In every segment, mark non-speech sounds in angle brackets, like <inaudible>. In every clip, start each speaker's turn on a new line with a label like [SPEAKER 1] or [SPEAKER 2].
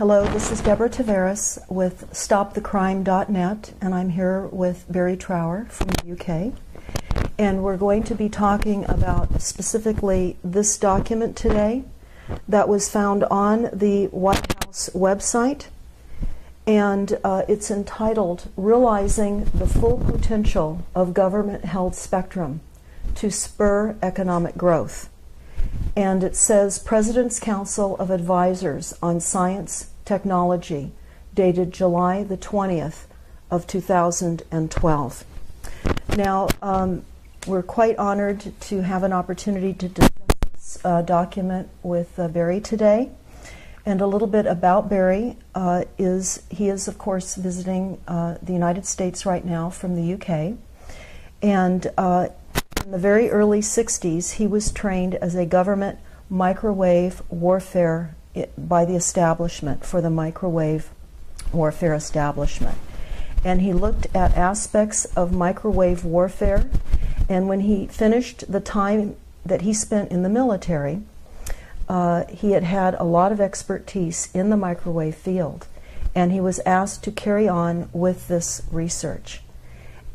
[SPEAKER 1] Hello, this is Deborah Tavares with StopTheCrime.net, and I'm here with Barrie Trower from the UK. And we're going to be talking about specifically this document today that was found on the White House website. And uh, it's entitled Realizing the Full Potential of Government Held Spectrum to Spur Economic Growth and it says President's Council of Advisors on Science Technology, dated July the 20th of 2012. Now, um, we're quite honored to have an opportunity to discuss this uh, document with uh, Barrie today. And a little bit about Barrie uh, is he is, of course, visiting uh, the United States right now from the UK. And uh, in the very early 60s, he was trained as a government microwave warfare by the establishment for the microwave warfare establishment. And he looked at aspects of microwave warfare. And when he finished the time that he spent in the military, uh, he had had a lot of expertise in the microwave field. And he was asked to carry on with this research.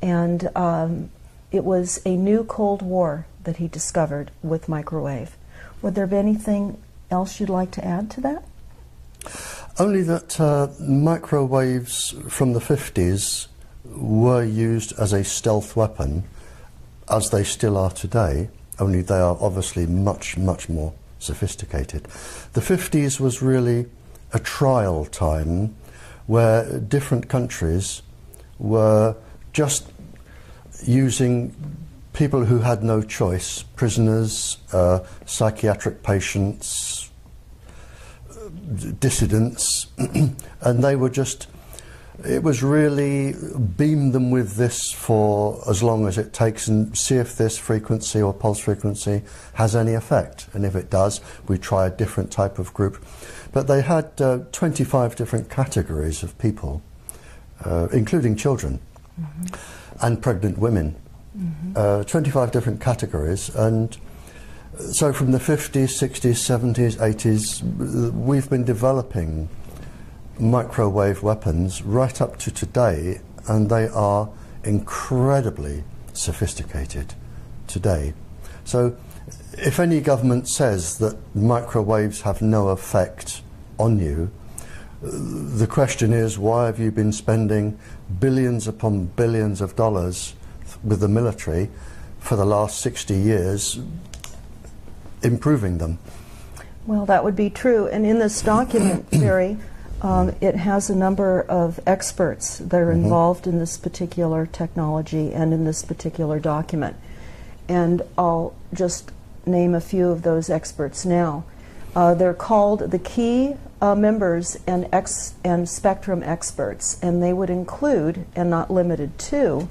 [SPEAKER 1] And um, it was a new Cold War that he discovered with microwave. Would there be anything else you'd like to add to that?
[SPEAKER 2] Only that uh, microwaves from the 50s were used as a stealth weapon, as they still are today, only they are obviously much, much more sophisticated. The 50s was really a trial time where different countries were just using people who had no choice, prisoners, uh, psychiatric patients, dissidents, <clears throat> and they were just, it was really beam them with this for as long as it takes and see if this frequency or pulse frequency has any effect. And if it does, we try a different type of group. But they had uh, 25 different categories of people, uh, including children. Mm -hmm and pregnant women. Mm-hmm. Uh, 25 different categories. And so from the 50s, 60s, 70s, 80s, we've been developing microwave weapons right up to today, and they are incredibly sophisticated today. So if any government says that microwaves have no effect on you, the question is why have you been spending billions upon billions of dollars with the military for the last 60 years improving them?
[SPEAKER 1] Well, that would be true. And in this document, <clears throat> Barrie, um, it has a number of experts that are mm -hmm. involved in this particular technology and in this particular document. And I'll just name a few of those experts now. Uh, they're called the key uh, members and, ex and spectrum experts, and they would include, and not limited to,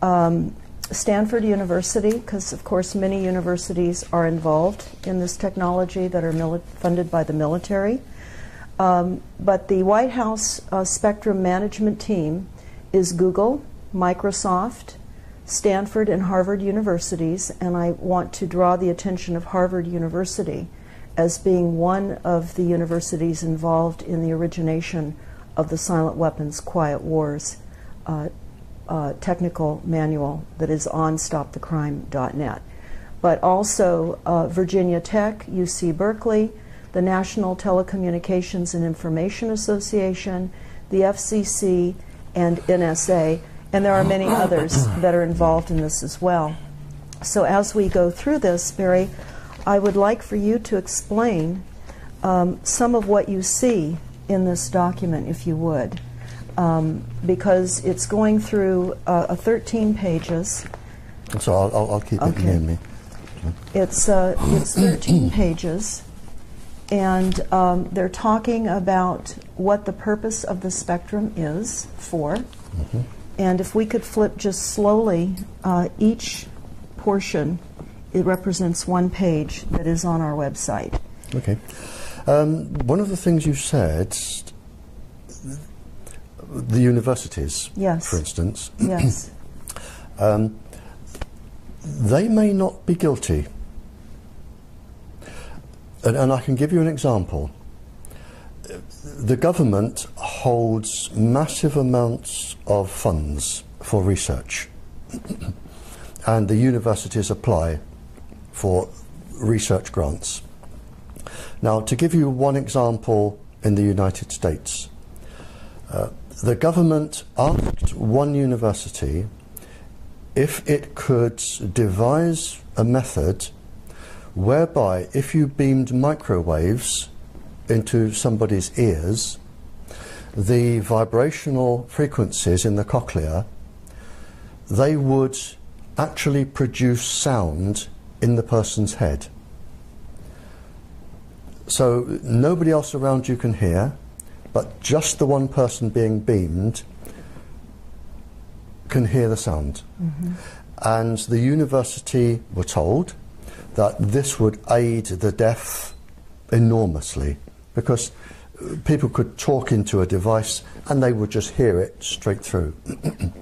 [SPEAKER 1] um, Stanford University, because of course many universities are involved in this technology that are funded by the military. Um, but the White House uh, spectrum management team is Google, Microsoft, Stanford, and Harvard universities, and I want to draw the attention of Harvard University as being one of the universities involved in the origination of the Silent Weapons Quiet Wars uh, uh, technical manual that is on stopthecrime.net. But also uh, Virginia Tech, UC Berkeley, the National Telecommunications and Information Association, the FCC, and NSA, and there are many others that are involved in this as well. So as we go through this, Barrie, I would like for you to explain um, some of what you see in this document, if you would, um, because it's going through uh, 13 pages.
[SPEAKER 2] So I'll, I'll keep okay. it near me.
[SPEAKER 1] It's, uh, it's 13 <clears throat> pages, and um, they're talking about what the purpose of the spectrum is for. Mm -hmm. And if we could flip just slowly uh, each portion it represents one page that is on our website.
[SPEAKER 2] Okay. Um, one of the things you said, the universities,
[SPEAKER 1] yes.
[SPEAKER 2] for instance, <clears throat>
[SPEAKER 1] yes.
[SPEAKER 2] um, they may not be guilty. And, and, I can give you an example. the government holds massive amounts of funds for research, <clears throat> and the universities apply for research grants. Now, to give you one example in the United States, uh, the government asked one university if it could devise a method whereby if you beamed microwaves into somebody's ears, the vibrational frequencies in the cochlea, they would actually produce sound in the person's head. So nobody else around you can hear, but just the one person being beamed can hear the sound. Mm-hmm. And the university were told that this would aid the deaf enormously because people could talk into a device and they would just hear it straight through. <clears throat>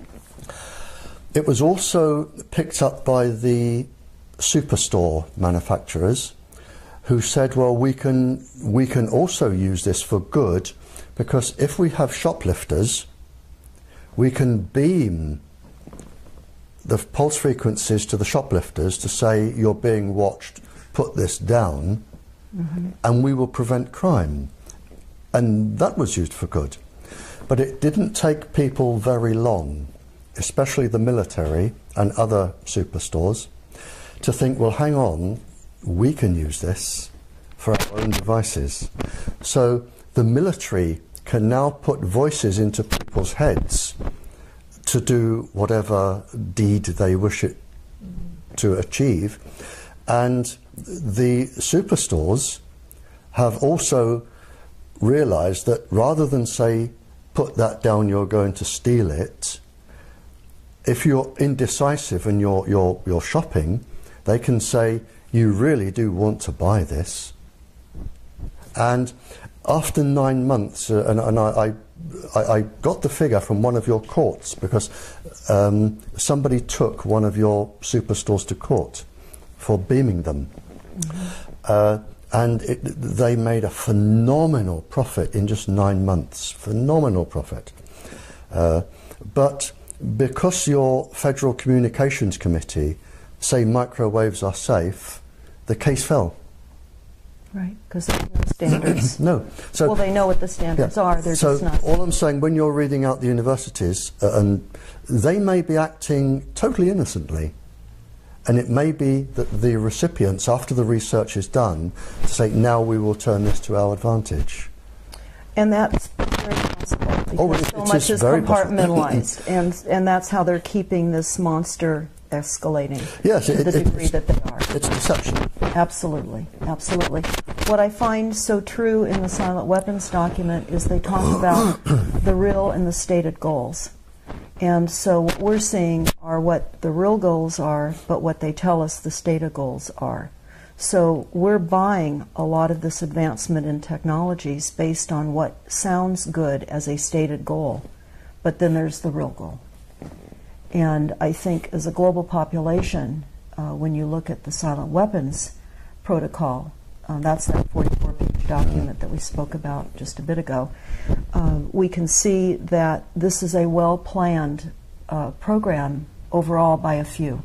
[SPEAKER 2] it was also picked up by the superstore manufacturers who said, well, we can, we can also use this for good because if we have shoplifters, we can beam the pulse frequencies to the shoplifters to say, you're being watched, put this down, mm-hmm. and we will prevent crime. And that was used for good. But it didn't take people very long, especially the military and other superstores, to think, well, hang on, we can use this for our own devices. So the military can now put voices into people's heads to do whatever deed they wish it to achieve. And the superstores have also realized that rather than say, put that down, you're going to steal it, if you're indecisive and you're, you're, you're shopping, they can say, you really do want to buy this. And after nine months, uh, and, and I, I, I, got the figure from one of your courts because um, somebody took one of your superstores to court for beaming them. Mm-hmm. Uh, and it, they made a phenomenal profit in just nine months. Phenomenal profit. Uh, but because your Federal Communications Committee say microwaves are safe, the case fell.
[SPEAKER 1] Right, because there's no standards. <clears throat>
[SPEAKER 2] no.
[SPEAKER 1] So, well, they know what the standards yeah. are. They're
[SPEAKER 2] so
[SPEAKER 1] just not.
[SPEAKER 2] all I'm saying, when you're reading out the universities, uh, and they may be acting totally innocently, and it may be that the recipients, after the research is done, say, now we will turn this to our advantage.
[SPEAKER 1] And that's very possible because oh, it, so much is, is compartmentalized, and and that's how they're keeping this monster escalating
[SPEAKER 2] yes,
[SPEAKER 1] to
[SPEAKER 2] it,
[SPEAKER 1] the degree that they are.
[SPEAKER 2] It's deception.
[SPEAKER 1] Absolutely, absolutely. What I find so true in the silent weapons document is they talk <coughs> about the real and the stated goals. And so what we're seeing are what the real goals are, but what they tell us the stated goals are. So we're buying a lot of this advancement in technologies based on what sounds good as a stated goal, but then there's the real goal. And I think as a global population, uh, when you look at the silent weapons protocol, uh, that's that 44 page document that we spoke about just a bit ago, uh, we can see that this is a well planned uh, program overall by a few.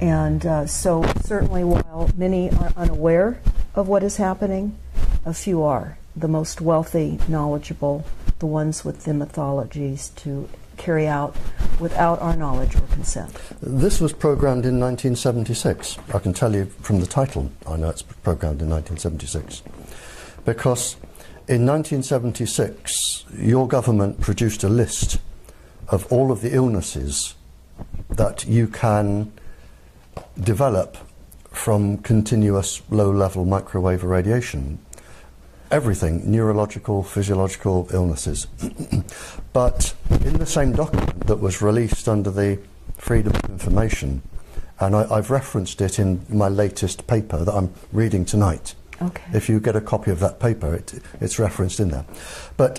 [SPEAKER 1] And uh, so, certainly, while many are unaware of what is happening, a few are. The most wealthy, knowledgeable, the ones with the mythologies to carry out without our knowledge or consent.
[SPEAKER 2] This was programmed in 1976. I can tell you from the title, I know it's programmed in 1976. Because in 1976, your government produced a list of all of the illnesses that you can develop from continuous low level microwave radiation everything neurological, physiological illnesses. <clears throat> but in the same document that was released under the Freedom of Information, and I, have referenced it in my latest paper that I'm reading tonight.
[SPEAKER 1] Okay.
[SPEAKER 2] If you get a copy of that paper, it, it's referenced in there. But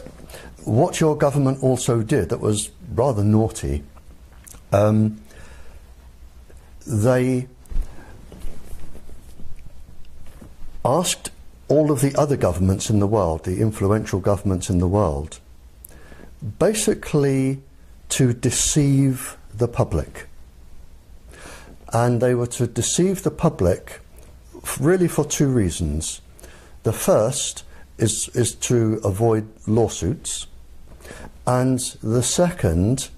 [SPEAKER 2] what your government also did that was rather naughty, um, they asked all of the other governments in the world, the influential governments in the world, basically to deceive the public. And they were to deceive the public really for two reasons. The first is, is to avoid lawsuits, and the second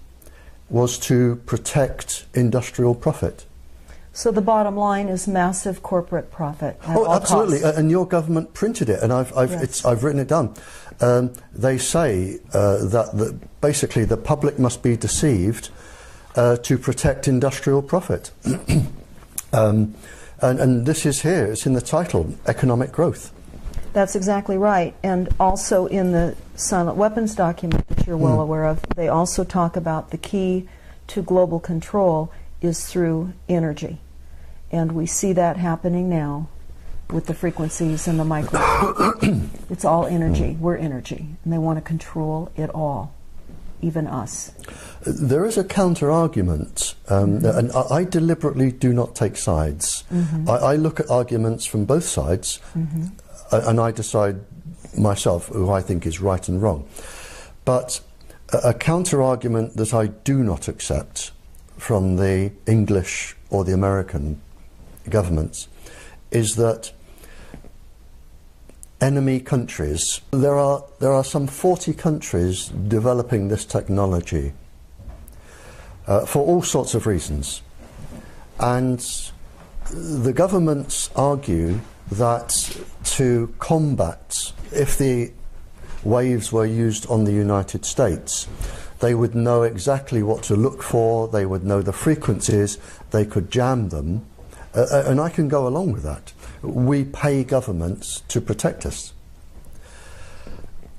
[SPEAKER 2] was to protect industrial profit.
[SPEAKER 1] So the bottom line is massive corporate profit.
[SPEAKER 2] oh, absolutely. Costs. And your government printed it, and I've, I've, yes. I've written it down. Um, they say uh, that the, basically the public must be deceived uh, to protect industrial profit. <clears throat> um, and, and this is here, it's in the title Economic Growth.
[SPEAKER 1] That's exactly right. And also in the silent weapons document that you're well mm. aware of, they also talk about the key to global control is through energy. And we see that happening now with the frequencies and the micro. <coughs> it's all energy. We're energy. And they want to control it all, even us.
[SPEAKER 2] There is a counter argument, um, mm-hmm. and I, I, deliberately do not take sides. Mm-hmm. I, I, look at arguments from both sides. Mm-hmm and I decide myself who I think is right and wrong. But a, a counter argument that I do not accept from the English or the American governments is that enemy countries, there are, there are some 40 countries developing this technology uh, for all sorts of reasons. And the governments argue that to combat, if the waves were used on the United States, they would know exactly what to look for, they would know the frequencies, they could jam them, uh, uh and I can go along with that. We pay governments to protect us.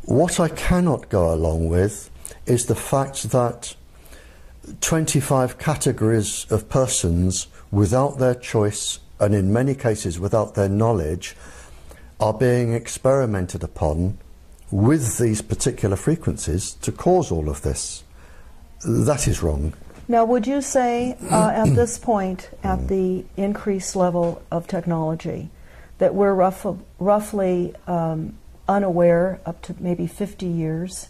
[SPEAKER 2] What I cannot go along with is the fact that 25 categories of persons without their choice and in many cases without their knowledge, are being experimented upon with these particular frequencies to cause all of this. That is wrong.
[SPEAKER 1] Now, would you say uh, at this point, at the increased level of technology, that we're rough, roughly um, unaware up to maybe 50 years?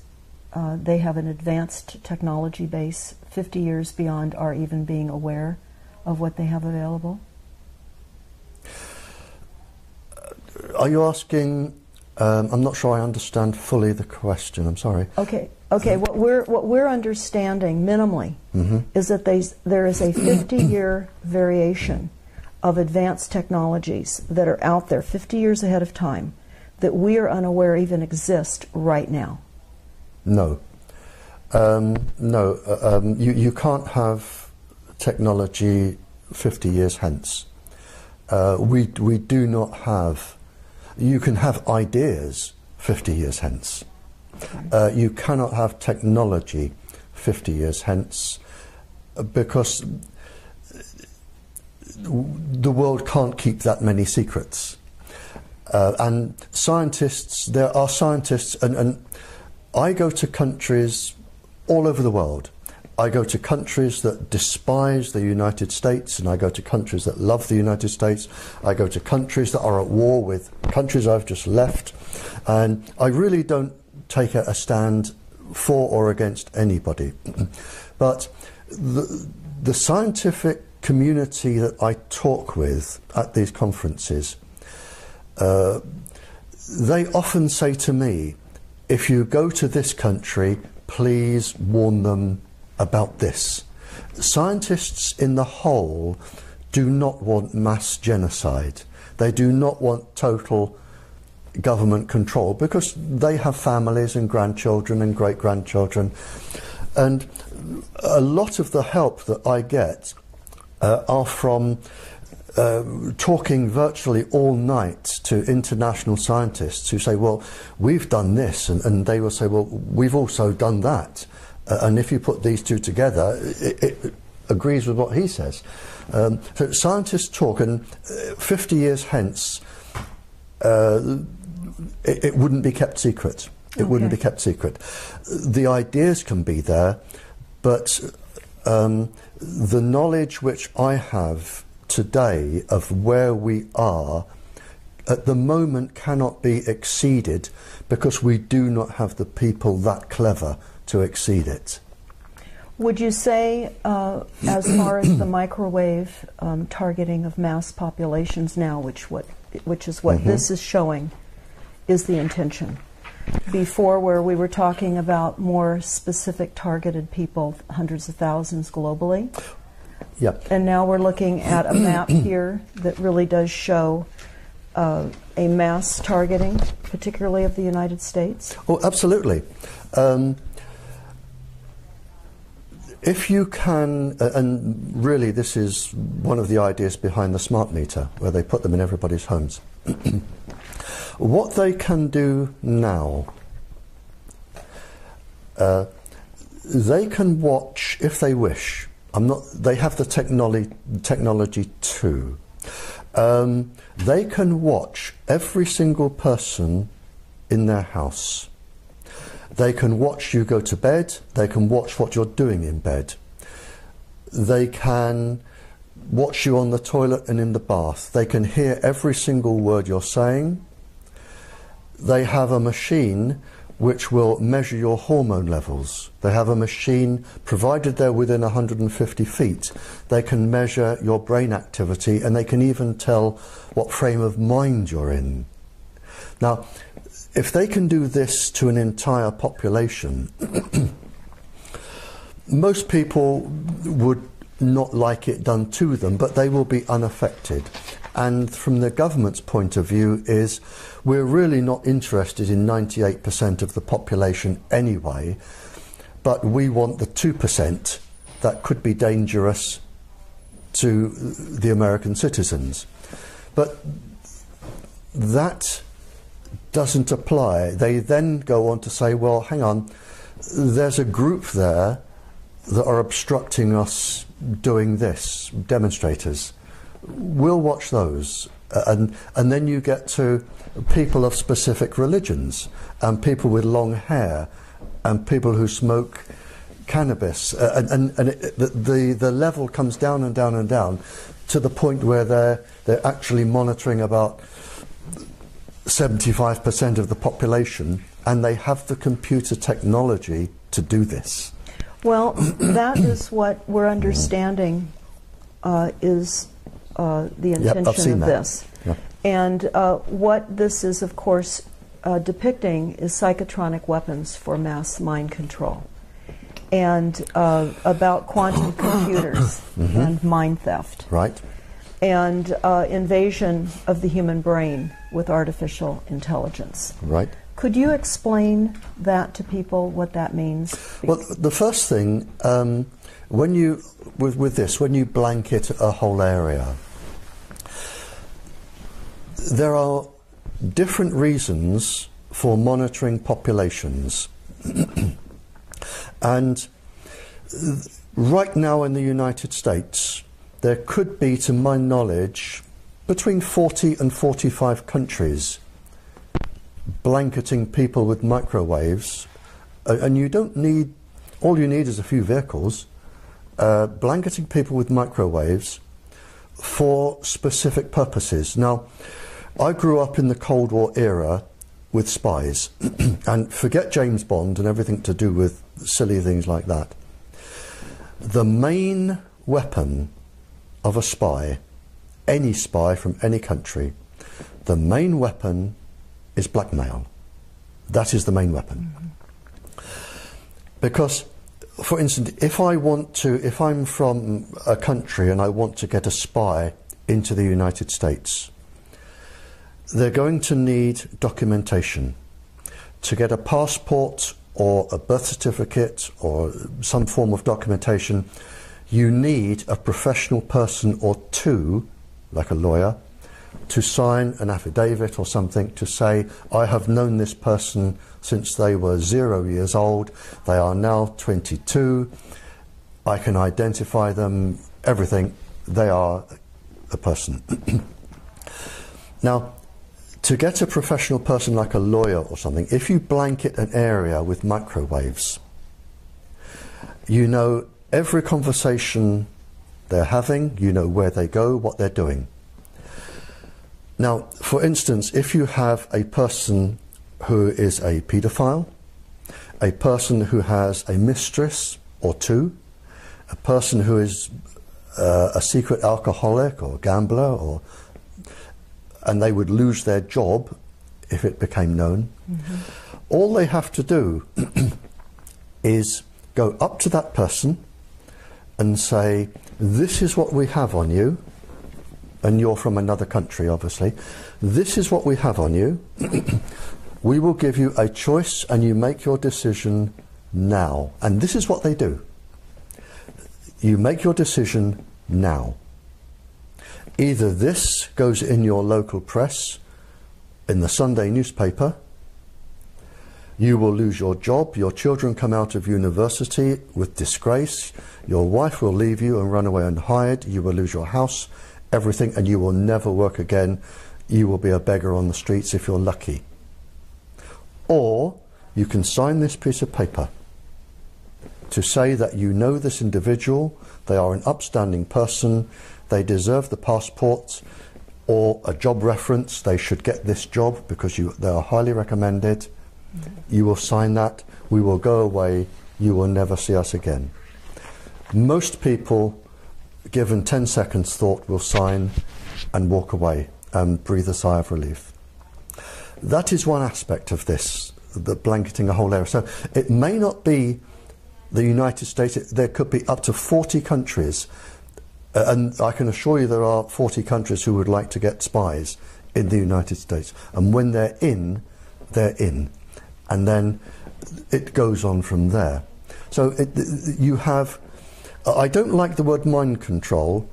[SPEAKER 1] Uh, they have an advanced technology base 50 years beyond our even being aware of what they have available?
[SPEAKER 2] Are you asking? Um, I'm not sure I understand fully the question. I'm sorry.
[SPEAKER 1] Okay. Okay. What we're what we're understanding minimally mm-hmm. is that they, there is a 50 year variation of advanced technologies that are out there 50 years ahead of time that we are unaware even exist right now.
[SPEAKER 2] No. Um, no. Uh, um, you you can't have technology 50 years hence. Uh, we we do not have you can have ideas 50 years hence. Uh, you cannot have technology 50 years hence because the world can't keep that many secrets. Uh, and scientists, there are scientists, and, and I go to countries all over the world I go to countries that despise the United States, and I go to countries that love the United States. I go to countries that are at war with countries I've just left. And I really don't take a, a stand for or against anybody. <clears throat> but the, the scientific community that I talk with at these conferences, uh, they often say to me, if you go to this country, please warn them about this. Scientists in the whole do not want mass genocide. They do not want total government control because they have families and grandchildren and great grandchildren. And a lot of the help that I get uh, are from uh, talking virtually all night to international scientists who say, Well, we've done this, and, and they will say, Well, we've also done that. Uh, and if you put these two together, it, it agrees with what he says. Um, so scientists talk, and uh, 50 years hence, uh, it, it, wouldn't be kept secret. It okay. wouldn't be kept secret. The ideas can be there, but um, the knowledge which I have today of where we are at the moment cannot be exceeded because we do not have the people that clever to exceed it.
[SPEAKER 1] Would you say, uh, as far as the microwave um, targeting of mass populations now, which what which is what
[SPEAKER 2] Mm-hmm.
[SPEAKER 1] this is showing, is the intention? Before, where we were talking about more specific targeted people, hundreds of thousands globally,
[SPEAKER 2] Yep.
[SPEAKER 1] and now we're looking at a map <clears throat> here that really does show uh, a mass targeting, particularly of the United States.
[SPEAKER 2] Oh, absolutely. Um, if you can, uh, and really this is one of the ideas behind the smart meter, where they put them in everybody's homes. <clears throat> what they can do now, uh, they can watch, if they wish, I'm not, they have the technology, technology too. Um, they can watch every single person in their house. They can watch you go to bed. They can watch what you're doing in bed. They can watch you on the toilet and in the bath. They can hear every single word you're saying. They have a machine which will measure your hormone levels. They have a machine, provided they're within 150 feet, they can measure your brain activity and they can even tell what frame of mind you're in. Now, if they can do this to an entire population, <clears throat> most people would not like it done to them, but they will be unaffected. And from the government's point of view is we're really not interested in 98% of the population anyway, but we want the 2% that could be dangerous to the American citizens. But that doesn't apply. They then go on to say, well, hang on, there's a group there that are obstructing us doing this, demonstrators. We'll watch those. Uh, and, and then you get to people of specific religions and people with long hair and people who smoke cannabis. Uh, and and, and it, the, the, level comes down and down and down to the point where they're, they're actually monitoring about 75% of the population and they have the computer technology to do this.
[SPEAKER 1] Well, that is what we're understanding uh, is uh, the intention
[SPEAKER 2] seen
[SPEAKER 1] of
[SPEAKER 2] that.
[SPEAKER 1] this.
[SPEAKER 2] Yeah.
[SPEAKER 1] And uh, what this is, of course, uh, depicting is psychotronic weapons for mass mind control. And uh, about quantum computers <coughs>
[SPEAKER 2] Mm-hmm.
[SPEAKER 1] and mind theft,
[SPEAKER 2] Right?
[SPEAKER 1] and uh, invasion of the human brain with artificial intelligence.
[SPEAKER 2] Right?
[SPEAKER 1] Could you explain that to people, what that means?
[SPEAKER 2] Well, the first thing, um, when you with, with this, when you blanket a whole area, there are different reasons for monitoring populations, <clears throat> and right now in the United States, there could be, to my knowledge, between 40 and 45 countries blanketing people with microwaves, uh, and you don't need, all you need is a few vehicles, uh, blanketing people with microwaves for specific purposes. Now, I grew up in the Cold War era with spies, <clears throat> and forget James Bond and everything to do with silly things like that. The main weapon of a spy, any spy from any country, the main weapon is blackmail. That is the main weapon. Because, for instance, if I want to, if I'm from a country and I want to get a spy into the United States, they're going to need documentation. To get a passport or a birth certificate or some form of documentation, you need a professional person or two, like a lawyer, to sign an affidavit or something to say, I have known this person since they were zero years old, they are now 22, I can identify them, everything, they are a person. <clears throat> now, to get a professional person like a lawyer or something, if you blanket an area with microwaves, you know every conversation they're having, you know where they go, what they're doing. Now, for instance, if you have a person who is a paedophile, a person who has a mistress or two, a person who is uh, a secret alcoholic or gambler, or and they would lose their job if it became known. Mm-hmm. All they have to do <clears throat> is go up to that person and say, This is what we have on you, and you're from another country, obviously. This is what we have on you. <clears throat> we will give you a choice, and you make your decision now. And this is what they do you make your decision now. Either this goes in your local press, in the Sunday newspaper, you will lose your job, your children come out of university with disgrace, your wife will leave you and run away and hide, you will lose your house, everything, and you will never work again. You will be a beggar on the streets if you're lucky. Or you can sign this piece of paper to say that you know this individual, they are an upstanding person, they deserve the passport or a job reference, they should get this job because you, they are highly recommended. You will sign that, we will go away, you will never see us again. Most people, given 10 seconds thought, will sign and walk away and breathe a sigh of relief. That is one aspect of this, the blanketing a whole area. So it may not be the United States, there could be up to 40 countries, uh, and I can assure you there are 40 countries who would like to get spies in the United States. And when they're in, they're in. And then it goes on from there. So it, you have, I don't like the word mind control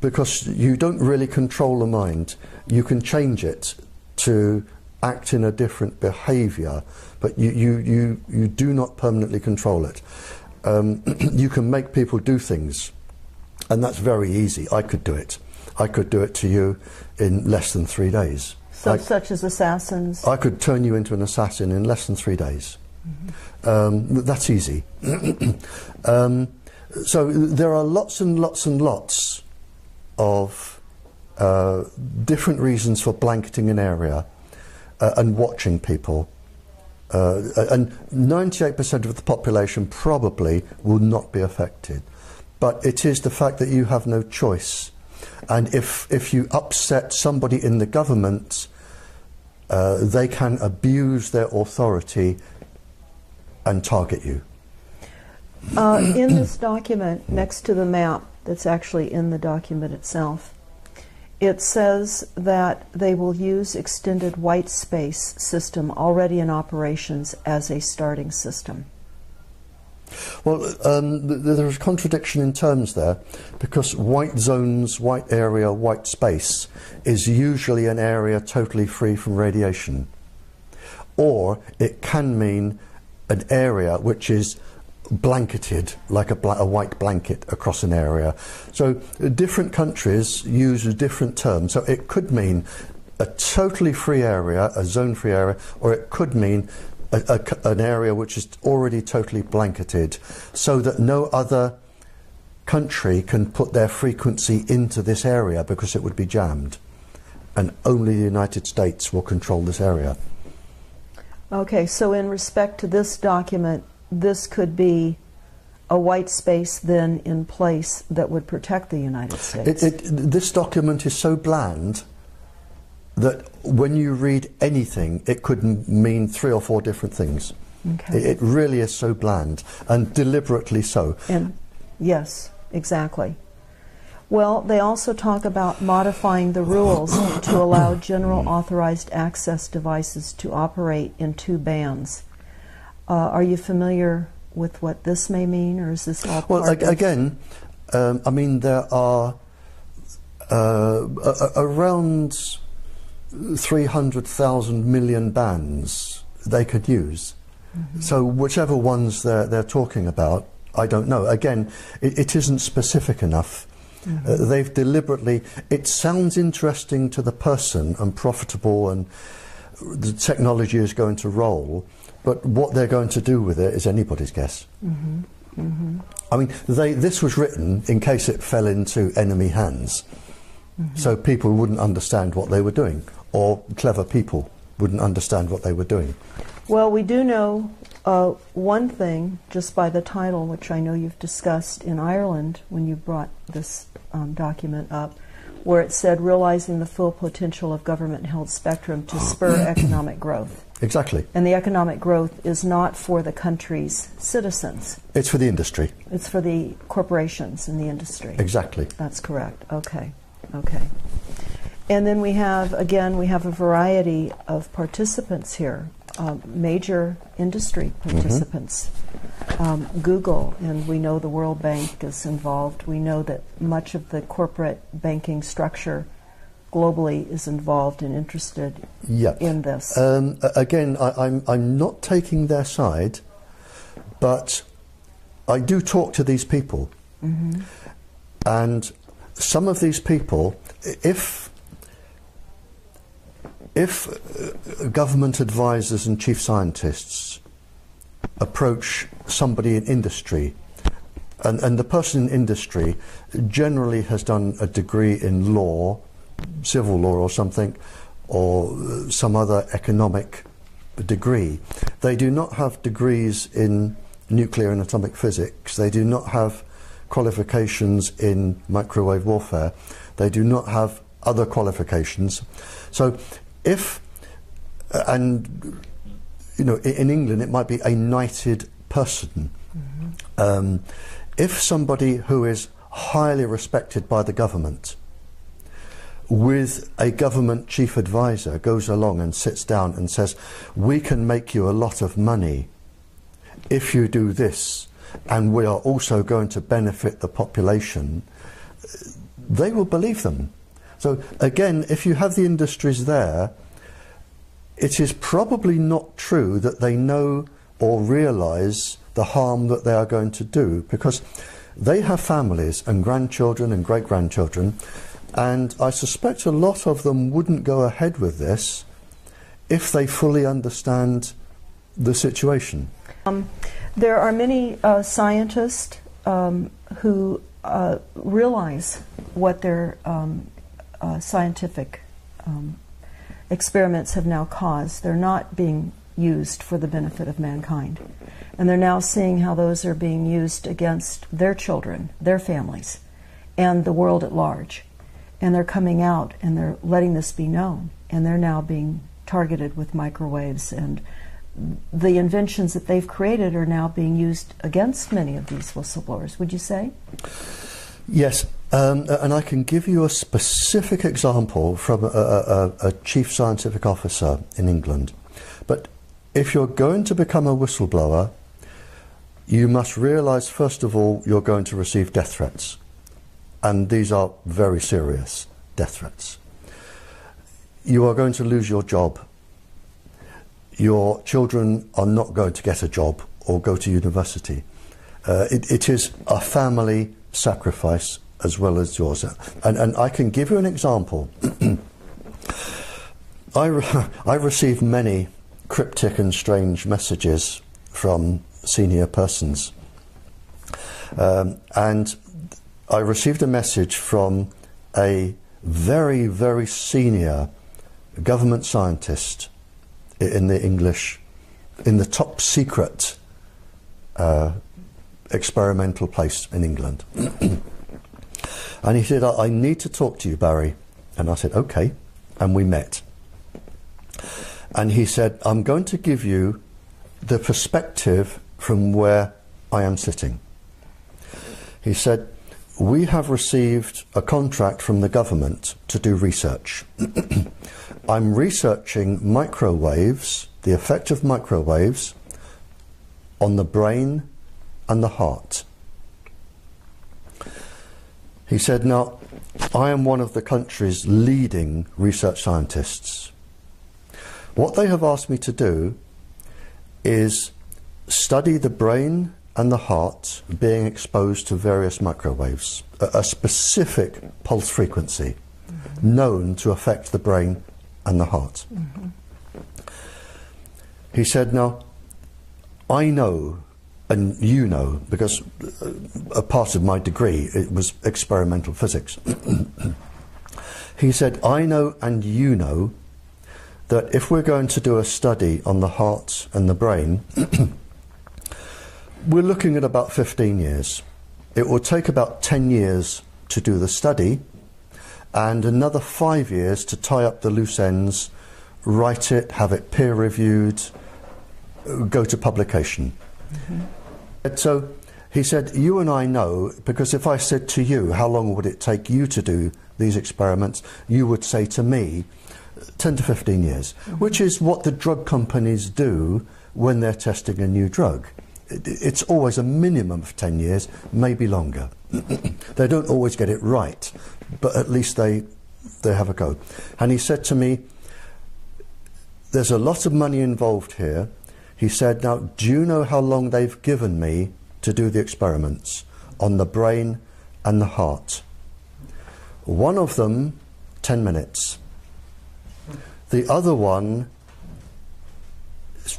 [SPEAKER 2] because you don't really control the mind. You can change it to act in a different behaviour, but you, you, you, you do not permanently control it. Um, <clears throat> you can make people do things, and that's very easy. I could do it. I could do it to you in less than three days.
[SPEAKER 1] So, I, such as assassins?
[SPEAKER 2] I could turn you into an assassin in less than three days. Mm-hmm. Um, that's easy. <clears throat> um, so there are lots and lots and lots of uh, different reasons for blanketing an area uh, and watching people. Uh, and 98% of the population probably will not be affected. But it is the fact that you have no choice. And if, if you upset somebody in the government, uh, they can abuse their authority and target you.
[SPEAKER 1] Uh, in this document, next to the map that's actually in the document itself, it says that they will use extended white space system already in operations as a starting system.
[SPEAKER 2] Well, um, th there's a contradiction in terms there because white zones, white area, white space is usually an area totally free from radiation. Or it can mean an area which is blanketed like a, bla a, white blanket across an area. So uh, different countries use a different terms. So it could mean a totally free area, a zone free area, or it could mean a, a, an area which is already totally blanketed so that no other country can put their frequency into this area because it would be jammed. And only the United States will control this area.
[SPEAKER 1] Okay, so in respect to this document, this could be a white space then in place that would protect the United States.
[SPEAKER 2] It, it, this document is so bland that when you read anything, it could mean three or four different things. Okay. It, it, really is so bland and deliberately so.
[SPEAKER 1] And yes, exactly. Well, they also talk about modifying the rules to allow general <coughs> authorized access devices to operate in two bands. Uh, are you familiar with what this may mean, or is this all
[SPEAKER 2] well? Ag- again, um, I mean there are uh, around three hundred thousand million bands they could use. Mm-hmm. So whichever ones they're they're talking about, I don't know. Again, it, it isn't specific enough. Mm-hmm. Uh, they've deliberately. It sounds interesting to the person and profitable, and the technology is going to roll but what they're going to do with it is anybody's guess. Mm-hmm. Mm-hmm. I mean, they, this was written in case it fell into enemy hands. So people wouldn't understand what they were doing, or clever people wouldn't understand what they were doing.
[SPEAKER 1] Well, we do know uh, one thing just by the title, which I know you've discussed in Ireland when you brought this um, document up, where it said realizing the full potential of government held spectrum to spur <coughs> economic growth.
[SPEAKER 2] Exactly.
[SPEAKER 1] And the economic growth is not for the country's citizens,
[SPEAKER 2] It's for the industry.
[SPEAKER 1] it's for the corporations in the industry.
[SPEAKER 2] Exactly.
[SPEAKER 1] That's correct. Okay. Okay. And then we have, again, we have a variety of participants here, um, major industry participants. Um, Google, and we know the World Bank is involved. We know that much of the corporate banking structure globally is involved and interested
[SPEAKER 2] Yeah.
[SPEAKER 1] in this.
[SPEAKER 2] Um, again, I, I'm, I'm not taking their side, but I do talk to these people. And some of these people, if, if uh, government advisors and chief scientists approach somebody in industry, and, and the person in industry generally has done a degree in law, civil law or something, or uh, some other economic degree. They do not have degrees in nuclear and atomic physics. They do not have qualifications in microwave warfare. They do not have other qualifications. So if, uh, and you know, in England it might be a knighted person. Mm -hmm. um, if somebody who is highly respected by the government with a government chief advisor goes along and sits down and says, We can make you a lot of money if you do this, and we are also going to benefit the population, they will believe them. So, again, if you have the industries there, it is probably not true that they know or realize the harm that they are going to do because they have families and grandchildren and great grandchildren, and I suspect a lot of them wouldn't go ahead with this if they fully understand the situation.
[SPEAKER 1] Um, there are many uh, scientists um, who uh, realize what their um, uh, scientific um, experiments have now caused. They're not being used for the benefit of mankind. And they're now seeing how those are being used against their children, their families, and the world at large. And they're coming out and they're letting this be known. And they're now being targeted with microwaves and the inventions that they've created are now being used against many of these whistleblowers, would you say?
[SPEAKER 2] Yes, um, and I can give you a specific example from a, a, a, a chief scientific officer in England. But if you're going to become a whistleblower, you must realize, first of all, you're going to receive death threats. And these are very serious death threats. You are going to lose your job. Your children are not going to get a job or go to university. Uh, it, it is a family sacrifice as well as yours. And, and I can give you an example. <clears throat> I, re- <laughs> I received many cryptic and strange messages from senior persons. Um, and I received a message from a very, very senior government scientist in the English, in the top secret uh, experimental place in England. <clears throat> and he said, I, need to talk to you, Barrie. And I said, okay. And we met. And he said, I'm going to give you the perspective from where I am sitting. He said, We have received a contract from the government to do research. <clears throat> I'm researching microwaves, the effect of microwaves on the brain and the heart. He said, Now, I am one of the country's leading research scientists. What they have asked me to do is study the brain and the heart being exposed to various microwaves, a, a specific pulse frequency known to affect the brain and the heart. He said, Now, I know, and you know, because uh, a part of my degree it was experimental physics. <clears throat> He said, I know and you know that if we're going to do a study on the heart and the brain, <clears throat> we're looking at about 15 years. It will take about 10 years to do the study and another five years to tie up the loose ends, write it, have it peer reviewed, go to publication. Mm-hmm. So he said, You and I know, because if I said to you, How long would it take you to do these experiments? You would say to me, 10 to 15 years, mm-hmm. which is what the drug companies do when they're testing a new drug. It's always a minimum of 10 years, maybe longer. <clears throat> they don't always get it right, but at least they, they have a go. And he said to me, There's a lot of money involved here. He said, Now, do you know how long they've given me to do the experiments on the brain and the heart? One of them, 10 minutes. The other one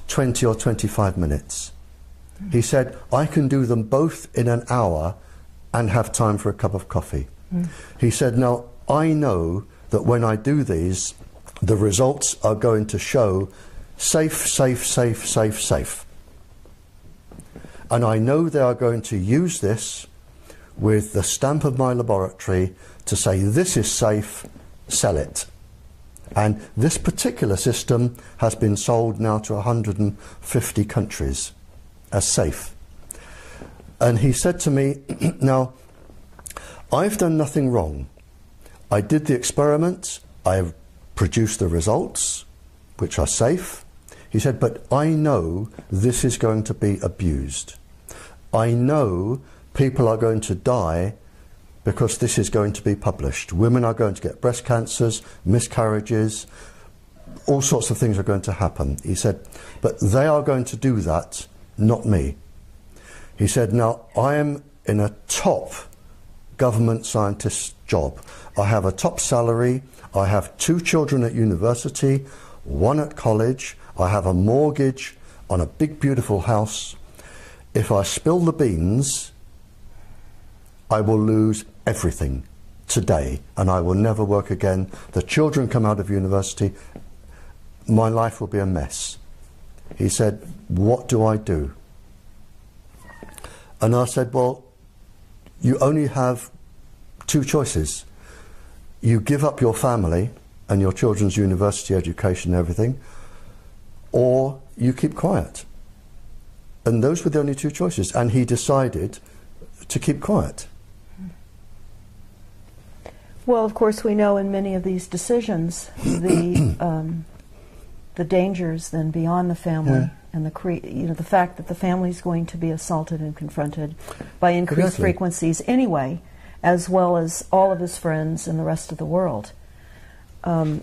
[SPEAKER 2] 20 or 25 minutes. He said, I can do them both in an hour and have time for a cup of coffee. Mm. He said, Now, I know that when I do these, the results are going to show safe, safe, safe, safe, safe. And I know they are going to use this with the stamp of my laboratory to say, This is safe, sell it. And this particular system has been sold now to 150 countries as safe. And he said to me, <clears throat> Now, I've done nothing wrong. I did the experiment, I have produced the results, which are safe. He said, But I know this is going to be abused. I know people are going to die because this is going to be published. Women are going to get breast cancers, miscarriages, all sorts of things are going to happen. He said, but they are going to do that, not me. He said, now I am in a top government scientist job. I have a top salary, I have two children at university, one at college, I have a mortgage on a big, beautiful house. If I spill the beans, I will lose everything today and I will never work again. The children come out of university, my life will be a mess. He said, What do I do? And I said, Well, you only have two choices. You give up your family and your children's university education and everything, or you keep quiet. And those were the only two choices. And he decided to keep quiet.
[SPEAKER 1] Well, of course, we know in many of these decisions the <coughs> um, the dangers then beyond the family yeah. and the cre- you know the fact that the family is going to be assaulted and confronted by increased exactly. frequencies anyway, as well as all of his friends and the rest of the world. Um,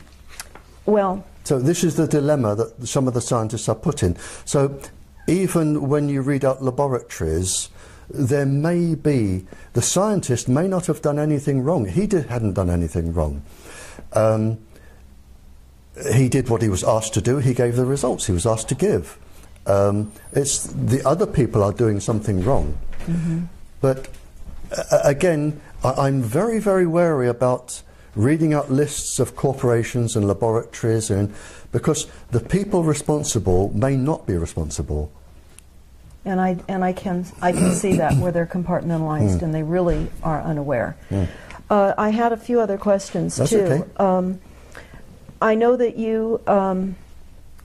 [SPEAKER 1] well,
[SPEAKER 2] so this is the dilemma that some of the scientists are put in. So even when you read out laboratories there may be, the scientist may not have done anything wrong. He did, hadn't done anything wrong. Um, he did what he was asked to do, he gave the results he was asked to give. Um, it's the other people are doing something wrong. Mm-hmm. But uh, again, I, am very, very wary about reading out lists of corporations and laboratories, and because the people responsible may not be responsible
[SPEAKER 1] and I and I can I can see that where they're compartmentalized mm. and they really are unaware. Mm. Uh, I had a few other questions
[SPEAKER 2] That's
[SPEAKER 1] too.
[SPEAKER 2] Okay. Um,
[SPEAKER 1] I know that you um,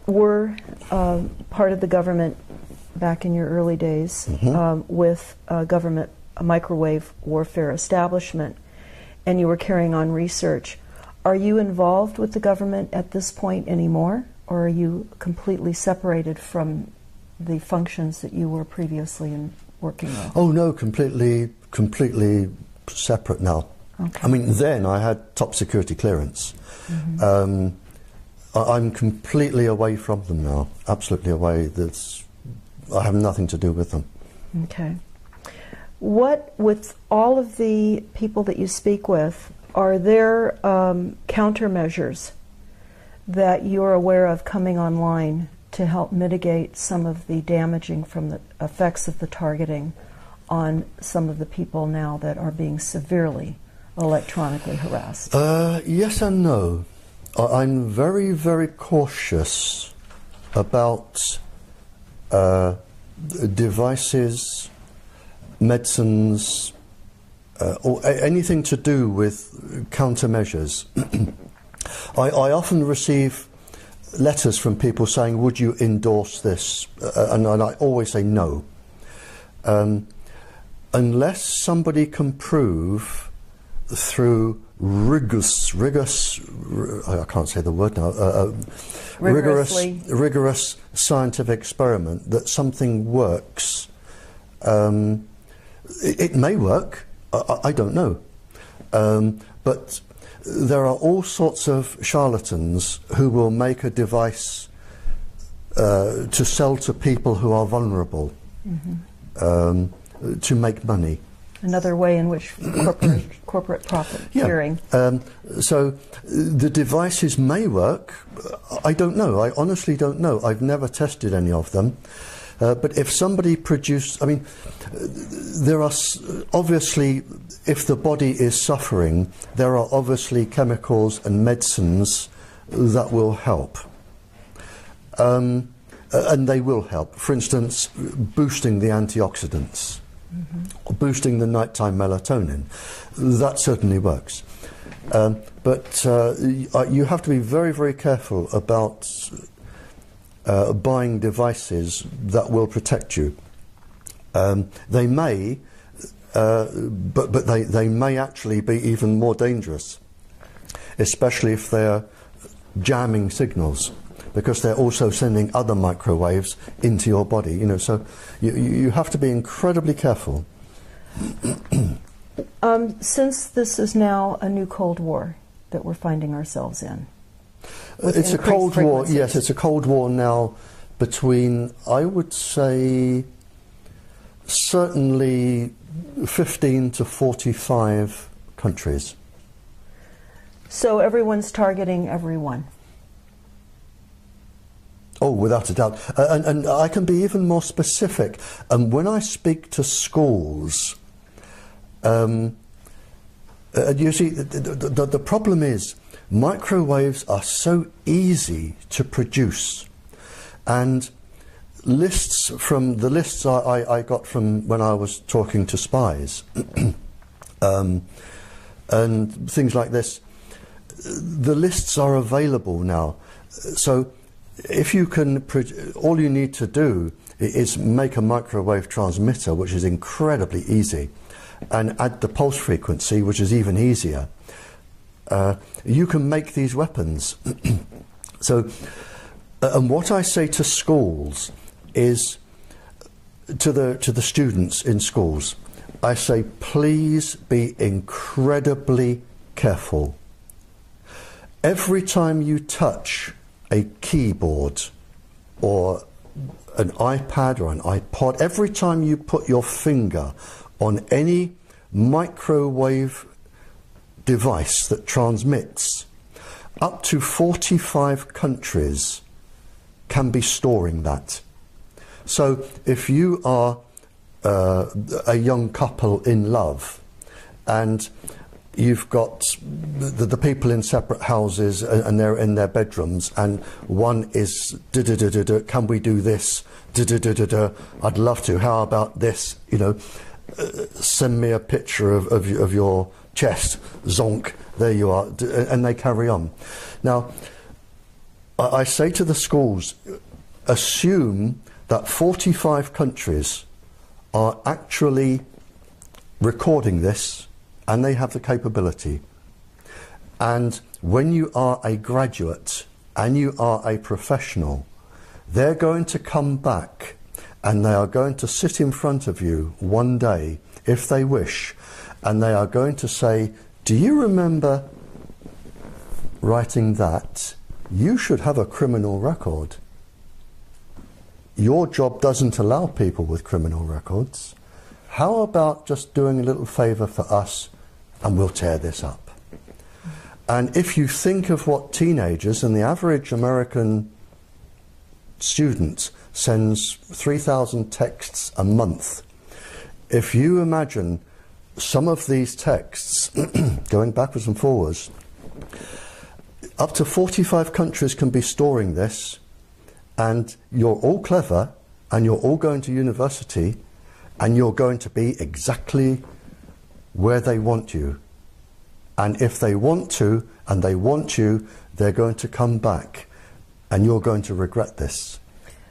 [SPEAKER 1] were uh, part of the government back in your early days mm-hmm. um, with government microwave warfare establishment, and you were carrying on research. Are you involved with the government at this point anymore, or are you completely separated from the functions that you were previously in working with?
[SPEAKER 2] Oh no, completely, completely separate now. Okay. I mean, then I had top security clearance. Mm-hmm. Um, I, am completely away from them now. Absolutely away. That's, I have nothing to do with them.
[SPEAKER 1] Okay. What, with all of the people that you speak with, are there um, countermeasures that you're aware of coming online to help mitigate some of the damaging from the effects of the targeting on some of the people now that are being severely electronically harassed?
[SPEAKER 2] Uh, yes and no. I'm very, very cautious about uh, devices, medicines, uh, or anything to do with countermeasures. <clears throat> I, I often receive letters from people saying, Would you endorse this? Uh, and, and I always say no. Um, unless somebody can prove through rigorous, rigorous, I can't say the word now, uh, uh, rigorous, rigorous scientific experiment that something works. Um, it, it may work, I, I- I don't know. Um, but there are all sorts of charlatans who will make a device uh, to sell to people who are vulnerable um, to make money.
[SPEAKER 1] Another way in which corporate, <clears throat> corporate profiteering.
[SPEAKER 2] Um, so the devices may work. I don't know. I honestly don't know. I've never tested any of them. Uh, but if somebody produced, I mean, there are obviously, if the body is suffering, there are obviously chemicals and medicines that will help. Um, and they will help. For instance, boosting the antioxidants, or boosting the nighttime melatonin. That certainly works. Um, but uh, uh, you have to be very, very careful about uh, buying devices that will protect you. Um, they may, uh, but, but they, they may actually be even more dangerous, especially if they're jamming signals, because they're also sending other microwaves into your body. You know, so you, you have to be incredibly careful. <clears throat>
[SPEAKER 1] Um, since this is now a new Cold War that we're finding ourselves in,
[SPEAKER 2] it's a cold war. Yes, it's a cold war now between I would say certainly 15 to 45 countries.
[SPEAKER 1] So everyone's targeting everyone.
[SPEAKER 2] Oh, without a doubt. Uh, and, and I can be even more specific. And when I speak to schools, um, uh, you see, the, the, the, the problem is microwaves are so easy to produce. And lists from the lists I, I, I got from when I was talking to spies <clears throat> um, and things like this, the lists are available now. So if you can, all you need to do is make a microwave transmitter, which is incredibly easy, and add the pulse frequency, which is even easier. Uh, you can make these weapons. <clears throat> so, and what I say to schools is to the to the students in schools, I say, please be incredibly careful. Every time you touch a keyboard or an iPad or an iPod, every time you put your finger on any microwave device that transmits, up to 45 countries can be storing that. So if you are uh, a young couple in love and you've got the, the people in separate houses and, and they're in their bedrooms and one is can we do this? I'd love to. How about this? You know uh, send me a picture of, of, of your chest. Zonk. There you are. And they carry on. Now I I say to the schools, assume that 45 countries are actually recording this and they have the capability. And when you are a graduate and you are a professional, they're going to come back and they are going to sit in front of you one day, if they wish, and they are going to say, Do you remember writing that? You should have a criminal record. Your job doesn't allow people with criminal records. How about just doing a little favour for us and we'll tear this up? And if you think of what teenagers and the average American student sends 3,000 texts a month, if you imagine some of these texts, <clears throat> going backwards and forwards, up to 45 countries can be storing this, and you're all clever, and you're all going to university, and you're going to be exactly where they want you. And if they want to, and they want you, they're going to come back, and you're going to regret this.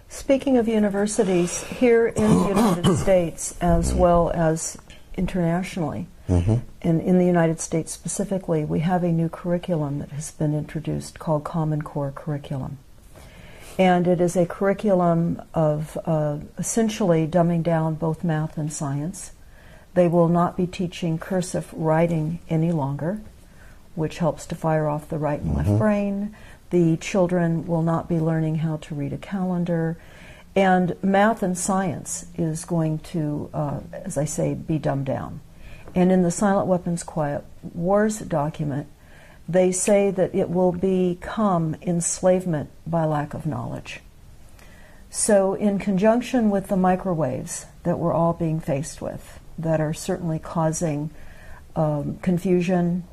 [SPEAKER 1] Speaking of universities, here in the United <coughs> States as well as internationally,
[SPEAKER 2] Mm-hmm.
[SPEAKER 1] and in the United States specifically, we have a new curriculum that has been introduced called Common Core Curriculum. And it is a curriculum of uh, essentially dumbing down both math and science. They will not be teaching cursive writing any longer, which helps to fire off the right and left brain. The children will not be learning how to read a calendar. And math and science is going to, uh, as I say, be dumbed down. And in the Silent Weapons Quiet Wars document, they say that it will become enslavement by lack of knowledge. So, in conjunction with the microwaves that we're all being faced with, that are certainly causing um, confusion,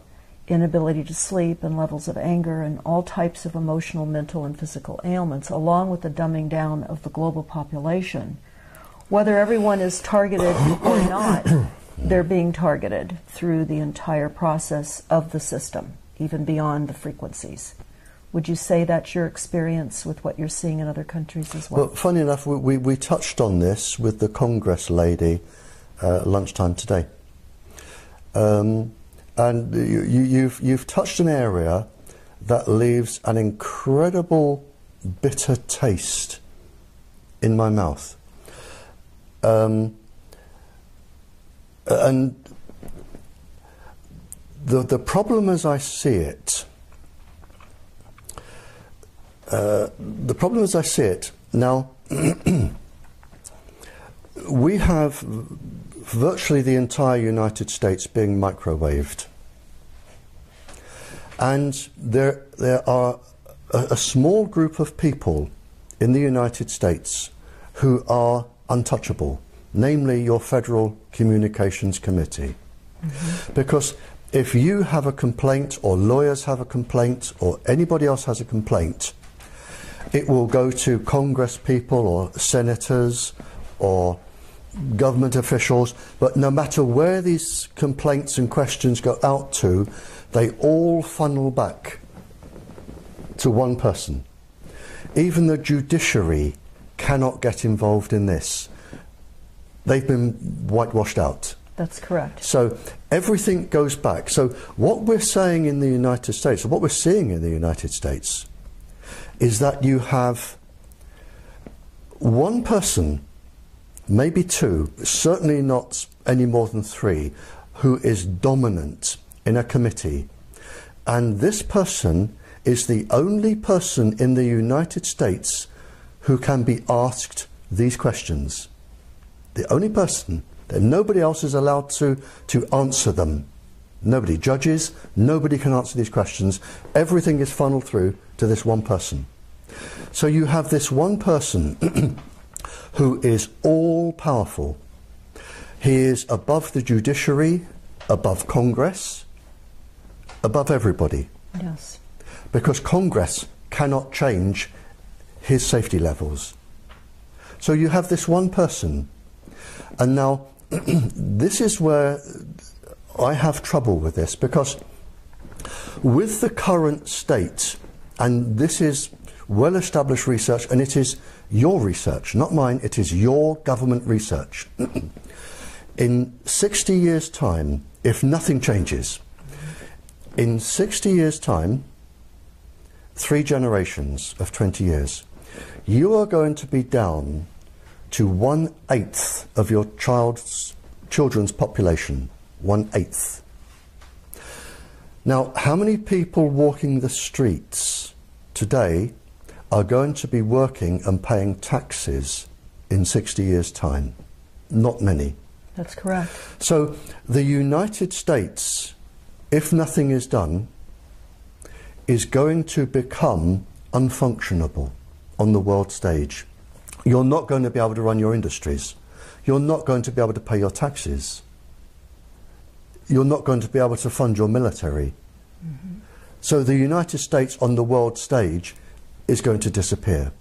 [SPEAKER 1] inability to sleep, and levels of anger, and all types of emotional, mental, and physical ailments, along with the dumbing down of the global population, whether everyone is targeted or not, they're being targeted through the entire process of the system, even beyond the frequencies. Would you say that's your experience with what you're seeing in other countries as well?
[SPEAKER 2] Well, funny enough, we, we, we touched on this with the Congress lady uh, lunchtime today. Um, and you, you, you've, you've touched an area that leaves an incredible bitter taste in my mouth. Um, and the, the problem as I see it, uh, the problem as I see it, now <clears throat> we have virtually the entire United States being microwaved. And there, there are a, a small group of people in the United States who are untouchable, namely your Federal Communications Committee. Mm-hmm. Because if you have a complaint, or lawyers have a complaint, or anybody else has a complaint, it will go to Congress people or senators or government officials, but no matter where these complaints and questions go out to, they all funnel back to one person. Even the judiciary cannot get involved in this. They've been whitewashed out.
[SPEAKER 1] That's correct.
[SPEAKER 2] So everything goes back. So what we're saying in the United States, what we're seeing in the United States, is that you have one person, maybe two, certainly not any more than three, who is dominant in a committee. And this person is the only person in the United States who can be asked these questions. The only person. That nobody else is allowed to, to answer them. Nobody. Judges, nobody can answer these questions. Everything is funneled through to this one person. So you have this one person <clears throat> who is all powerful. He is above the judiciary, above Congress, above everybody.
[SPEAKER 1] Yes.
[SPEAKER 2] Because Congress cannot change his safety levels. So you have this one person. And now, <clears throat> this is where I have trouble with this because with the current state, and this is well established research, and it is your research, not mine, it is your government research. <clears throat> in 60 years' time, if nothing changes, in 60 years' time, three generations of 20 years, you are going to be down to one eighth of your child's children's population. One eighth. Now, how many people walking the streets today are going to be working and paying taxes in 60 years' time? Not many.
[SPEAKER 1] That's correct.
[SPEAKER 2] So, the United States, if nothing is done, is going to become unfunctionable on the world stage. You're not going to be able to run your industries. You're not going to be able to pay your taxes. you're not going to be able to fund your military. Mm-hmm. So the United States on the world stage is going to disappear.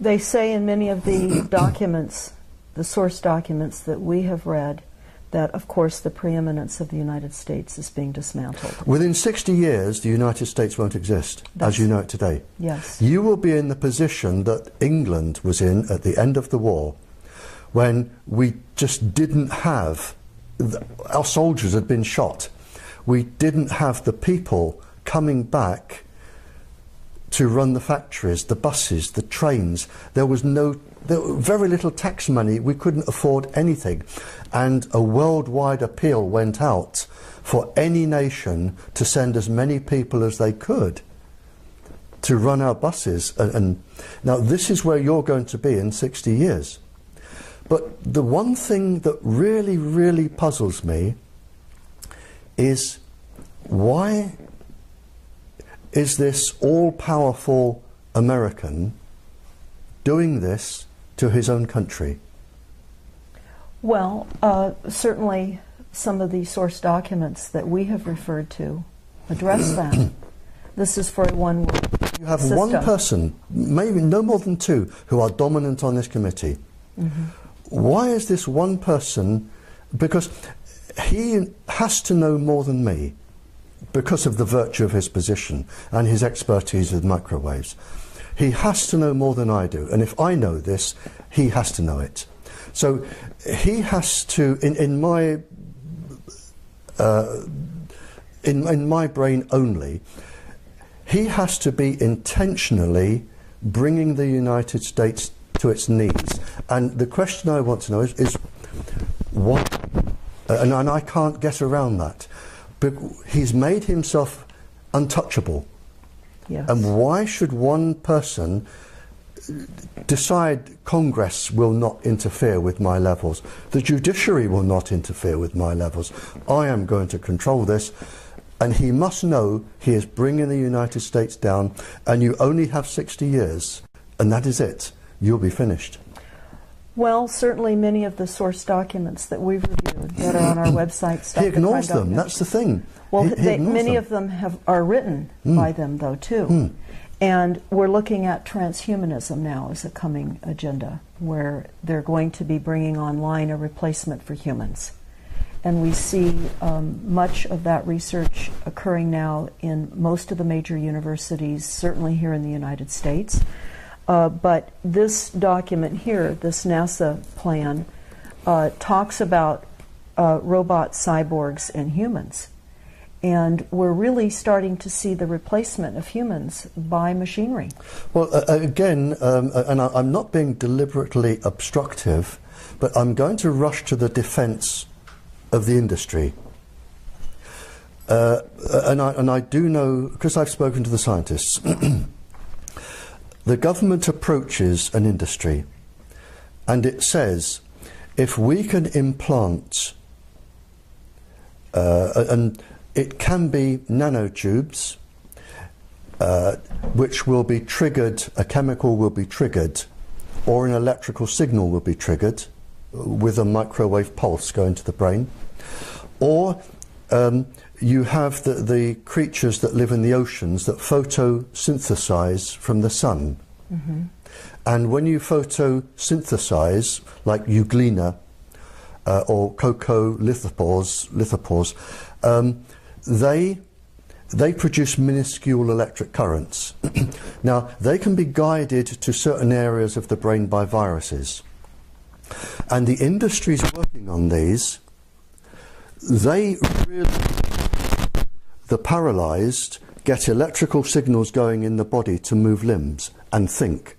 [SPEAKER 1] They say in many of the <coughs> documents, the source documents that we have read, that of course the preeminence of the United States is being dismantled.
[SPEAKER 2] Within 60 years, the United States won't exist
[SPEAKER 1] That's,
[SPEAKER 2] as you know it today.
[SPEAKER 1] Yes.
[SPEAKER 2] You will be in the position that England was in at the end of the war when we just didn't have, our soldiers had been shot. We didn't have the people coming back to run the factories, the buses, the trains. There was no, there very little tax money. We couldn't afford anything. And a worldwide appeal went out for any nation to send as many people as they could to run our buses. And, and now this is where you're going to be in 60 years. But the one thing that really, really puzzles me is why is this all powerful American doing this to his own country?
[SPEAKER 1] Well, uh, certainly some of the source documents that we have referred to address <clears throat> that. this is for one
[SPEAKER 2] You have
[SPEAKER 1] system.
[SPEAKER 2] one person, maybe no more than two, who are dominant on this committee. Mm-hmm why is this one person? Because he has to know more than me because of the virtue of his position and his expertise with microwaves. He has to know more than I do. And if I know this, he has to know it. So he has to, in, in my uh, in, in my brain only, he has to be intentionally bringing the United States to its knees. And the question I want to know is, is what, and, and I can't get around that, but he's made himself untouchable.
[SPEAKER 1] Yes.
[SPEAKER 2] And why should one person decide Congress will not interfere with my levels? The judiciary will not interfere with my levels. I am going to control this. And he must know he is bringing the United States down, and you only have 60 years, and that is it you'll be finished.
[SPEAKER 1] Well, certainly many of the source documents that we've reviewed that are on our website.
[SPEAKER 2] He ignores them. That's the thing.
[SPEAKER 1] Well,
[SPEAKER 2] he, he
[SPEAKER 1] they, many
[SPEAKER 2] them.
[SPEAKER 1] of them have, are written mm. by them, though, too. Mm. And we're looking at transhumanism now as a coming agenda, where they're going to be bringing online a replacement for humans. And we see um, much of that research occurring now in most of the major universities, certainly here in the United States. Uh, but this document here, this NASA plan, uh, talks about uh, robot cyborgs and humans. And we're really starting to see the replacement of humans by machinery.
[SPEAKER 2] Well, uh, uh, again, um, and I, am not being deliberately obstructive, but I'm going to rush to the defense of the industry. and, I, and I do know, because I've spoken to the scientists, <clears throat> The government approaches an industry and it says if we can implant, uh, and it can be nanotubes, uh, which will be triggered, a chemical will be triggered, or an electrical signal will be triggered with a microwave pulse going to the brain, or um, you have the, the creatures that live in the oceans that photosynthesize from the sun. Mm-hmm. And when you photosynthesize, like euglena uh, or coccolithophores, lithophores, um, they they produce minuscule electric currents. <clears throat> now, they can be guided to certain areas of the brain by viruses. And the industries working on these, they really the paralyzed get electrical signals going in the body to move limbs and think.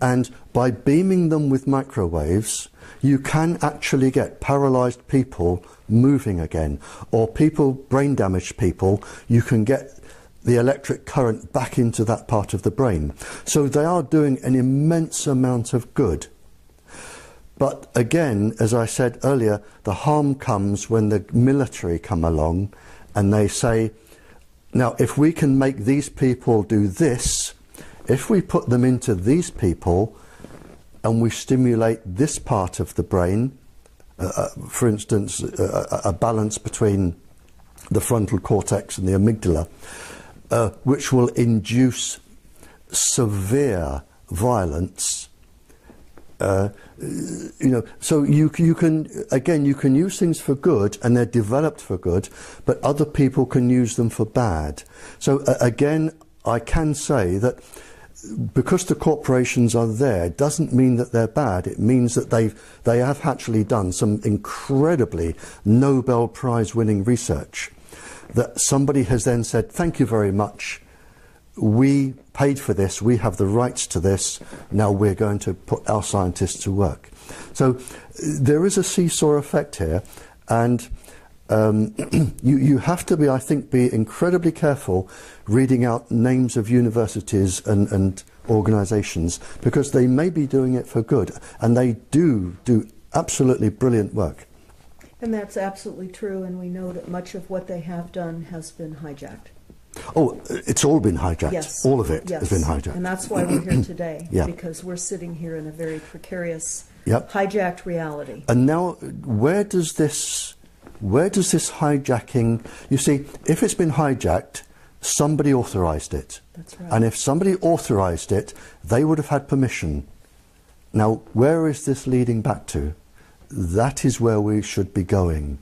[SPEAKER 2] And by beaming them with microwaves, you can actually get paralyzed people moving again, or people, brain damaged people, you can get the electric current back into that part of the brain. So they are doing an immense amount of good. But again, as I said earlier, the harm comes when the military come along and they say, now, if we can make these people do this, if we put them into these people and we stimulate this part of the brain uh, uh, for instance, a, a, balance between the frontal cortex and the amygdala, uh, which will induce severe violence. You know, so you you can again you can use things for good and they're developed for good, but other people can use them for bad. So uh, again, I can say that because the corporations are there doesn't mean that they're bad. It means that they've they have actually done some incredibly Nobel Prize winning research that somebody has then said, "Thank you very much." we paid for this, we have the rights to this, now we're going to put our scientists to work. So there is a seesaw effect here, and um, <clears throat> you, you have to be, I think, be incredibly careful reading out names of universities and, and organisations because they may be doing it for good, and they do do absolutely brilliant work.
[SPEAKER 1] And that's absolutely true, and we know that much of what they have done has been hijacked.
[SPEAKER 2] Oh, it's all been hijacked.
[SPEAKER 1] Yes.
[SPEAKER 2] All of it
[SPEAKER 1] yes.
[SPEAKER 2] has been hijacked.
[SPEAKER 1] And that's why we're here <clears throat> today.
[SPEAKER 2] yeah.
[SPEAKER 1] Because we're sitting here in a very precarious,
[SPEAKER 2] yep.
[SPEAKER 1] hijacked reality.
[SPEAKER 2] And now, where does this, where does this hijacking? You see, if it's been hijacked, somebody authorised it.
[SPEAKER 1] That's right.
[SPEAKER 2] And if somebody authorised it, they would have had permission. Now, where is this leading back to? That is where we should be going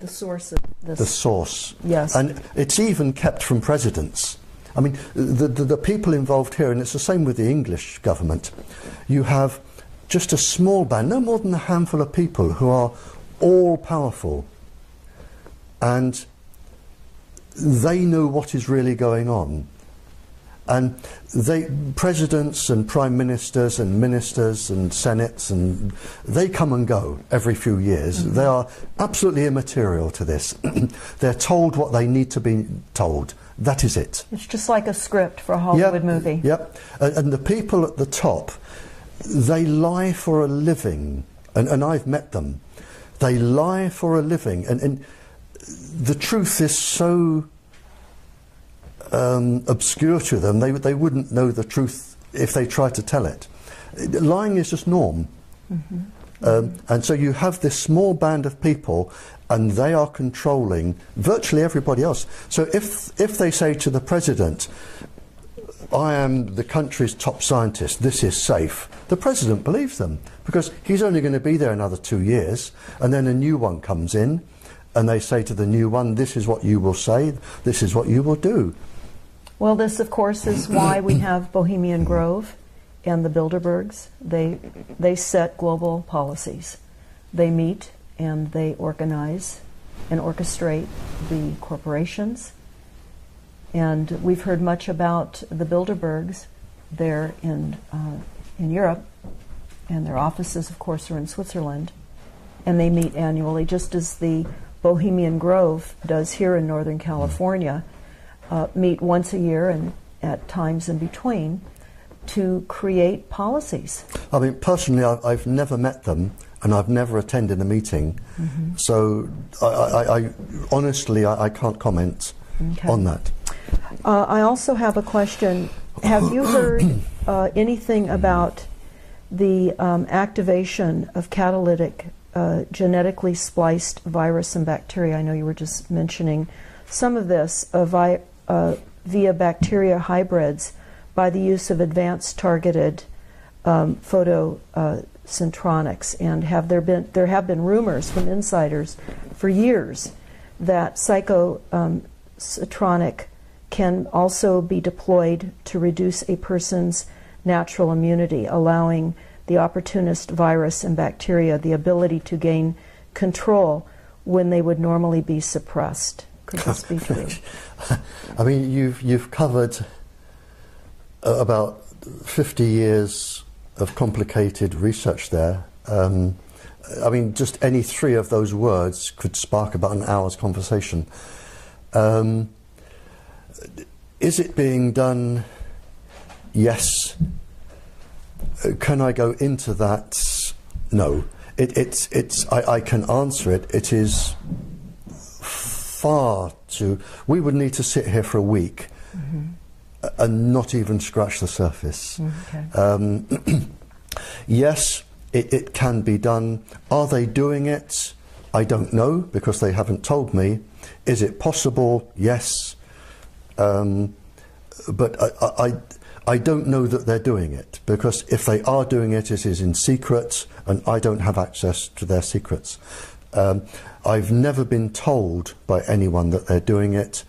[SPEAKER 1] the source of this.
[SPEAKER 2] The source.
[SPEAKER 1] Yes.
[SPEAKER 2] And it's even kept from presidents. I mean, the, the, the, people involved here, and it's the same with the English government, you have just a small band, no more than a handful of people who are all powerful. And they know what is really going on. And they, presidents and prime ministers and ministers and senates and they come and go every few years. Mm-hmm. They are absolutely immaterial to this. <clears throat> They're told what they need to be told. That is it.
[SPEAKER 1] It's just like a script for a Hollywood
[SPEAKER 2] yep,
[SPEAKER 1] movie.
[SPEAKER 2] Yep. And, and, the people at the top, they lie for a living. And, and I've met them. They lie for a living. And, and the truth is so um, obscure to them, they, they wouldn't know the truth if they tried to tell it. Lying is just norm. Mm-hmm. Um, and so you have this small band of people, and they are controlling virtually everybody else. So if, if they say to the president, I am the country's top scientist, this is safe, the president believes them because he's only going to be there another two years, and then a new one comes in, and they say to the new one, This is what you will say, this is what you will do.
[SPEAKER 1] Well, this, of course, is why we have Bohemian Grove and the Bilderbergs. They, they set global policies. They meet and they organize and orchestrate the corporations. And we've heard much about the Bilderbergs there in, uh, in Europe, and their offices, of course, are in Switzerland. And they meet annually, just as the Bohemian Grove does here in Northern California uh, meet once a year and at times in between to create policies.
[SPEAKER 2] I mean, personally, I, have never met them and I've never attended a meeting, mm-hmm. so I, I, I honestly I, can't comment okay. on that.
[SPEAKER 1] Uh, I also have a question. Have you <coughs> heard uh, anything about the um, activation of catalytic uh, genetically spliced virus and bacteria? I know you were just mentioning some of this. Vi- uh, via bacteria hybrids by the use of advanced targeted um, photocentronics. And have there been there have been rumors from insiders for years that psychocentronic um, can also be deployed to reduce a person's natural immunity, allowing the opportunist virus and bacteria the ability to gain control when they would normally be suppressed. Could this be true? <laughs>
[SPEAKER 2] I mean, you've you've covered uh, about fifty years of complicated research there. Um, I mean, just any three of those words could spark about an hour's conversation. Um, is it being done? Yes. Uh, can I go into that? No. It, it's, it's, I, I can answer it. It is far too. We would need to sit here for a week mm-hmm. and not even scratch the surface.
[SPEAKER 1] Mm, okay.
[SPEAKER 2] Um, <clears throat> yes, it, it can be done. Are they doing it? I don't know because they haven't told me. Is it possible? Yes. Um, but I, I, I don't know that they're doing it because if they are doing it, it is in secret and I don't have access to their secrets. Um, I've never been told by anyone that they're doing it.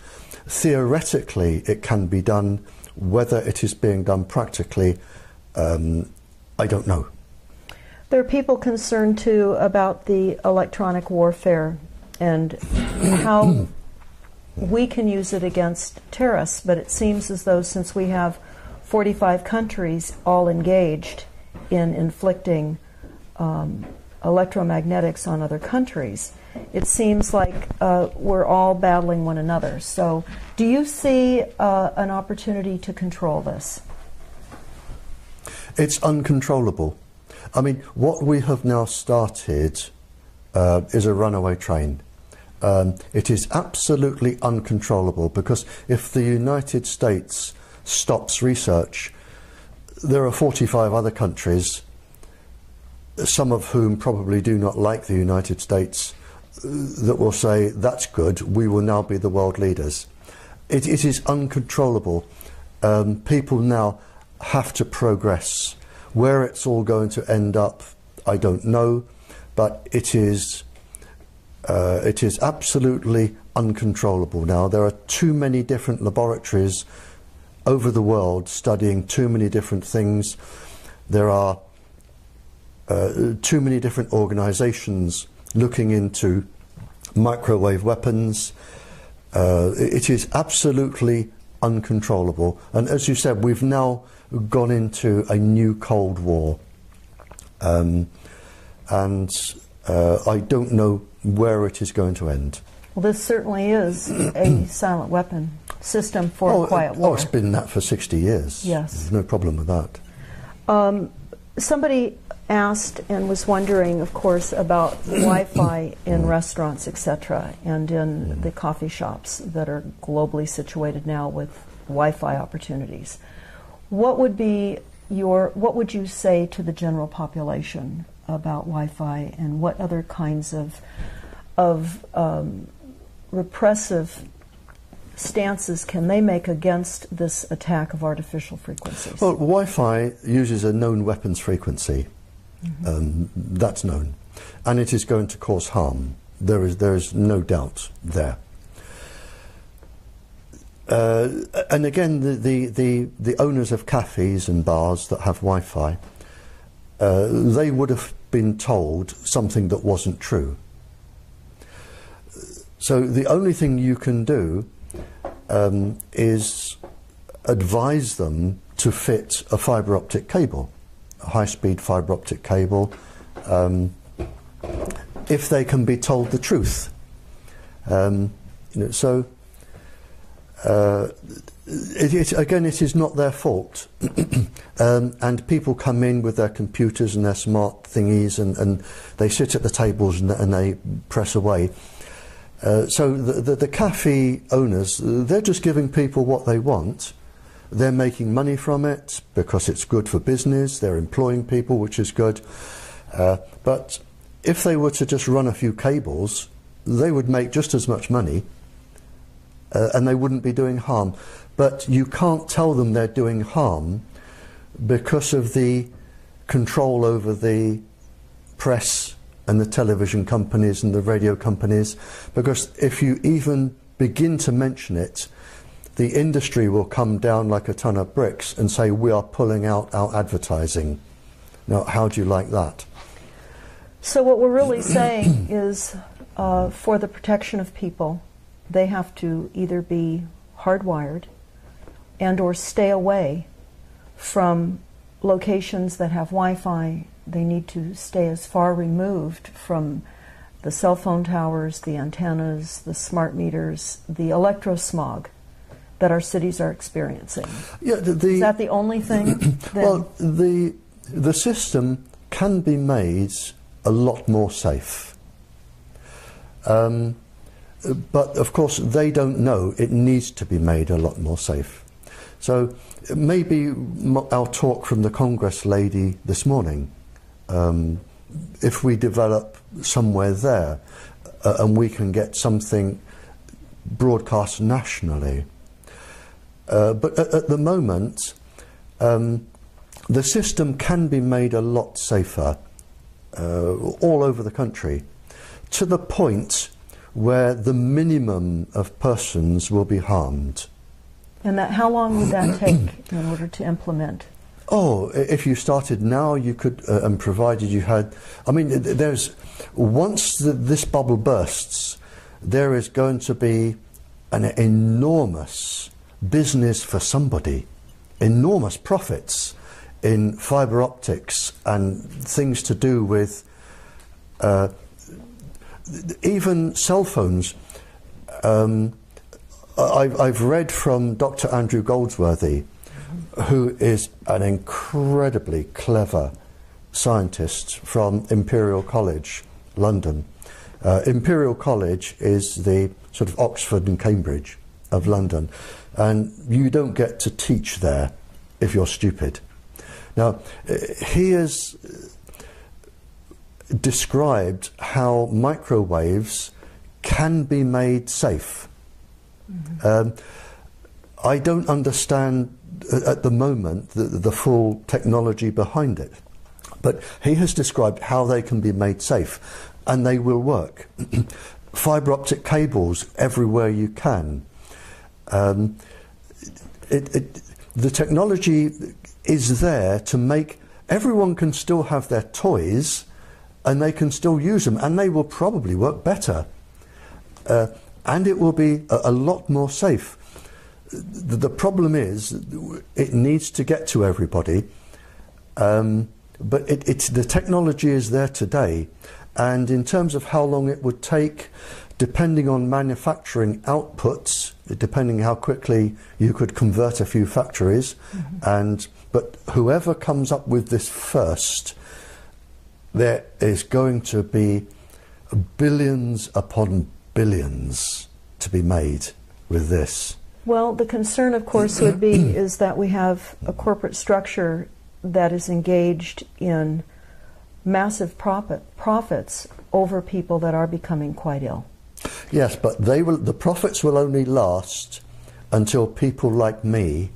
[SPEAKER 2] Theoretically, it can be done. Whether it is being done practically, um, I don't know.
[SPEAKER 1] There are people concerned too about the electronic warfare and how <coughs> we can use it against terrorists, but it seems as though since we have 45 countries all engaged in inflicting um, electromagnetics on other countries, it seems like uh, we're all battling one another. So, do you see uh, an opportunity to control this?
[SPEAKER 2] It's uncontrollable. I mean, what we have now started uh, is a runaway train. Um, it is absolutely uncontrollable because if the United States stops research, there are 45 other countries, some of whom probably do not like the United States, that will say, that's good, we will now be the world leaders. it, it is uncontrollable. Um, people now have to progress. Where it's all going to end up, I don't know, but it is uh, it is absolutely uncontrollable now. There are too many different laboratories over the world studying too many different things. There are uh, too many different organizations looking into microwave weapons. Uh, it is absolutely uncontrollable. And as you said, we've now gone into a new Cold War. Um, and uh, I don't know where it is going to end.
[SPEAKER 1] Well, this certainly is a <clears throat> silent weapon system for
[SPEAKER 2] oh,
[SPEAKER 1] a quiet war.
[SPEAKER 2] Oh, it's been that for 60 years.
[SPEAKER 1] Yes.
[SPEAKER 2] There's no problem with that.
[SPEAKER 1] Um, somebody asked and was wondering, of course, about <coughs> Wi-Fi in restaurants, etc., and in the coffee shops that are globally situated now with Wi-Fi opportunities. What would be your what would you say to the general population about Wi-Fi, and what other kinds of of um, repressive stances can they make against this attack of artificial frequencies?
[SPEAKER 2] Well, Wi-Fi uses a known weapons frequency. Mm-hmm. Um, that's known, and it is going to cause harm. There is there is no doubt there. Uh, and again, the, the, the, the, owners of cafes and bars that have Wi-Fi, uh, they would have been told something that wasn't true. So the only thing you can do um, is advise them to fit a fibre optic cable, high-speed fibre optic cable, um, if they can be told the truth. Um, you know, so uh, it, it, again, it is not their fault. <clears throat> um, and people come in with their computers and their smart thingies and, and they sit at the tables and, and they press away. Uh, so the, the, the, cafe owners, they're just giving people what they want. They're making money from it because it's good for business. They're employing people, which is good. Uh, but if they were to just run a few cables, they would make just as much money uh, and they wouldn't be doing harm. But you can't tell them they're doing harm because of the control over the press and the television companies and the radio companies. Because if you even begin to mention it, the industry will come down like a ton of bricks and say, We are pulling out our advertising. Now, how do you like that?
[SPEAKER 1] So, what we're really <clears throat> saying is uh, for the protection of people, they have to either be hardwired and or stay away from locations that have Wi-Fi. They need to stay as far removed from the cell phone towers, the antennas, the smart meters, the electrosmog that our cities are experiencing.
[SPEAKER 2] Yeah, the, the
[SPEAKER 1] Is that the only thing? <clears throat>
[SPEAKER 2] well, the the system can be made a lot more safe. Um, but of course, they don't know it needs to be made a lot more safe. So maybe our talk from the Congress lady this morning um, if we develop somewhere there uh, and we can get something broadcast nationally. Uh, but at, at, the moment, um, the system can be made a lot safer uh, all over the country to the point where the minimum of persons will be harmed.
[SPEAKER 1] And that, how long would that <coughs> take in order to implement?
[SPEAKER 2] Oh, if you started now, you could, uh, and provided you had. I mean, there's once the, this bubble bursts, there is going to be an enormous business for somebody, enormous profits in fiber optics and things to do with uh, even cell phones. Um, I've, I've read from Dr. Andrew Goldsworthy who is an incredibly clever scientist from Imperial College, London. Uh, Imperial College is the sort of Oxford and Cambridge of London, and you don't get to teach there if you're stupid. Now, uh, he has described how microwaves can be made safe. Mm-hmm. Um, I don't understand at the moment the, the full technology behind it. But he has described how they can be made safe, and they will work. <clears throat> Fibre optic cables everywhere you can. Um, it, it, the technology is there to make everyone can still have their toys and they can still use them and they will probably work better. Uh, and it will be a, a lot more safe the, the, problem is it needs to get to everybody, um, but it, the technology is there today, and in terms of how long it would take, depending on manufacturing outputs, depending how quickly you could convert a few factories, mm-hmm. and but whoever comes up with this first, there is going to be billions upon billions to be made with this.
[SPEAKER 1] Well, the concern, of course, would be <clears throat> is that we have a corporate structure that is engaged in massive profit, profits over people that are becoming quite ill.
[SPEAKER 2] Yes, but they will. The profits will only last until people like me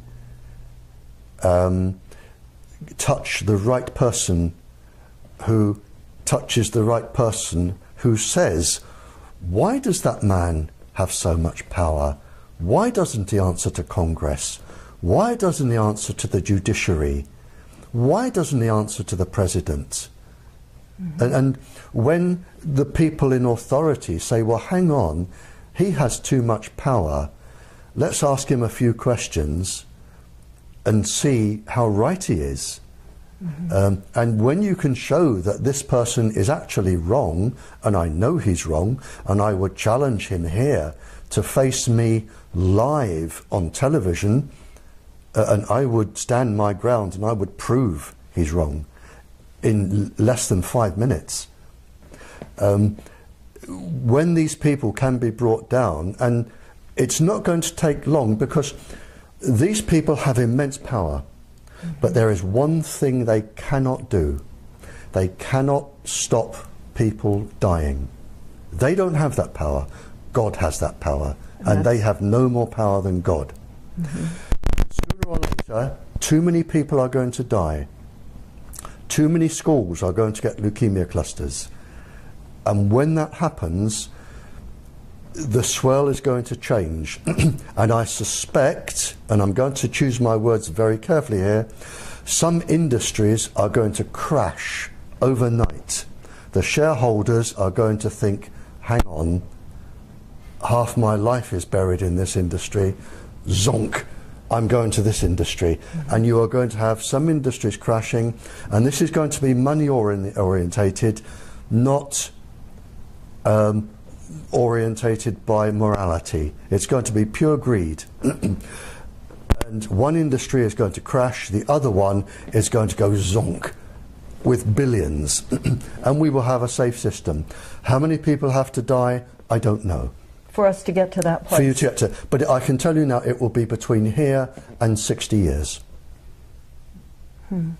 [SPEAKER 2] um, touch the right person, who touches the right person, who says, "Why does that man have so much power?" Why doesn't he answer to Congress? Why doesn't he answer to the judiciary? Why doesn't he answer to the president? Mm-hmm. And, and when the people in authority say, well, hang on, he has too much power, let's ask him a few questions and see how right he is. Mm-hmm. Um, and when you can show that this person is actually wrong, and I know he's wrong, and I would challenge him here to face me live on television, uh, and I would stand my ground and I would prove he's wrong in less than five minutes. Um, when these people can be brought down, and it's not going to take long because these people have immense power, but there is one thing they cannot do they cannot stop people dying. They don't have that power, God has that power and they have no more power than God. Mm-hmm. Sooner or later, too many people are going to die. Too many schools are going to get leukemia clusters. And when that happens, the swirl is going to change. <clears throat> and I suspect, and I'm going to choose my words very carefully here, some industries are going to crash overnight. The shareholders are going to think, hang on, half my life is buried in this industry. Zonk. I'm going to this industry. Mm-hmm. And you are going to have some industries crashing, and this is going to be money orientated, not um, orientated by morality. It's going to be pure greed. <clears throat> and one industry is going to crash, the other one is going to go zonk with billions. <clears throat> and we will have a safe system. How many people have to die? I don't know
[SPEAKER 1] for us to get to that point.
[SPEAKER 2] For you to get to, but I can tell you now, it will be between here and 60 years.
[SPEAKER 1] Hmm.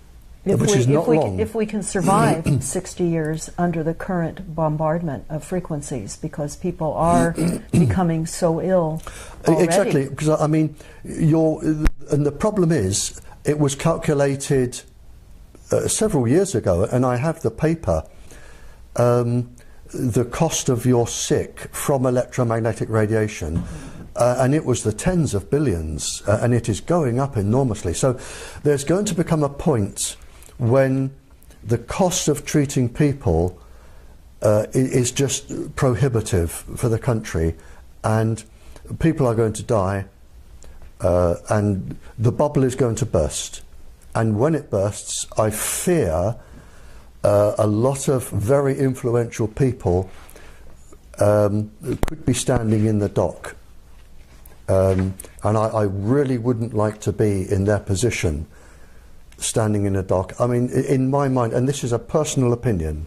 [SPEAKER 1] If
[SPEAKER 2] which
[SPEAKER 1] we,
[SPEAKER 2] is not
[SPEAKER 1] if we,
[SPEAKER 2] long.
[SPEAKER 1] If we can survive <clears throat> 60 years under the current bombardment of frequencies, because people are <clears throat> becoming so ill. Already.
[SPEAKER 2] Exactly, because I mean, you're, and the problem is, it was calculated uh, several years ago, and I have the paper. Um, the cost of your sick from electromagnetic radiation, uh, and it was the tens of billions, uh, and it is going up enormously. So there's going to become a point when the cost of treating people uh, is just prohibitive for the country, and people are going to die, uh, and the bubble is going to burst. And when it bursts, I fear uh, a lot of very influential people um, could be standing in the dock. Um, and I, I really wouldn't like to be in their position, standing in a dock. I mean, in my mind, and this is a personal opinion,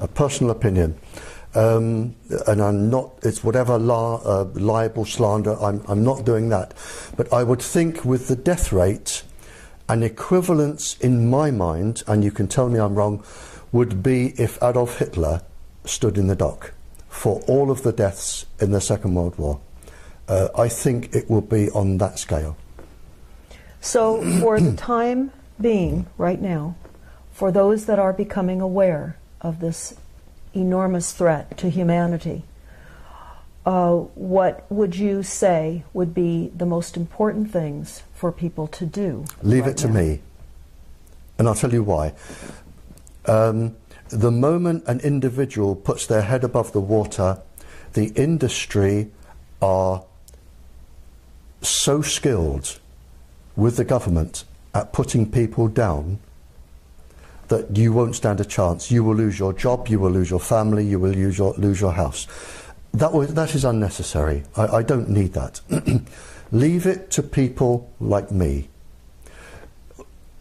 [SPEAKER 2] a personal opinion, um, and I'm not, it's whatever la, uh, libel, slander, I'm, I'm not doing that. But I would think with the death rate, an equivalence in my mind, and you can tell me I'm wrong, would be if Adolf Hitler stood in the dock for all of the deaths in the Second World War. Uh, I think it will be on that scale.
[SPEAKER 1] So, for the time being, right now, for those that are becoming aware of this enormous threat to humanity, uh, what would you say would be the most important things for people to do?
[SPEAKER 2] Leave
[SPEAKER 1] right
[SPEAKER 2] it to
[SPEAKER 1] now?
[SPEAKER 2] me. And I'll tell you why. Um, the moment an individual puts their head above the water, the industry are so skilled with the government at putting people down that you won't stand a chance. You will lose your job, you will lose your family, you will lose your, lose your house. That, was, that is unnecessary. I, I don't need that. <clears throat> Leave it to people like me.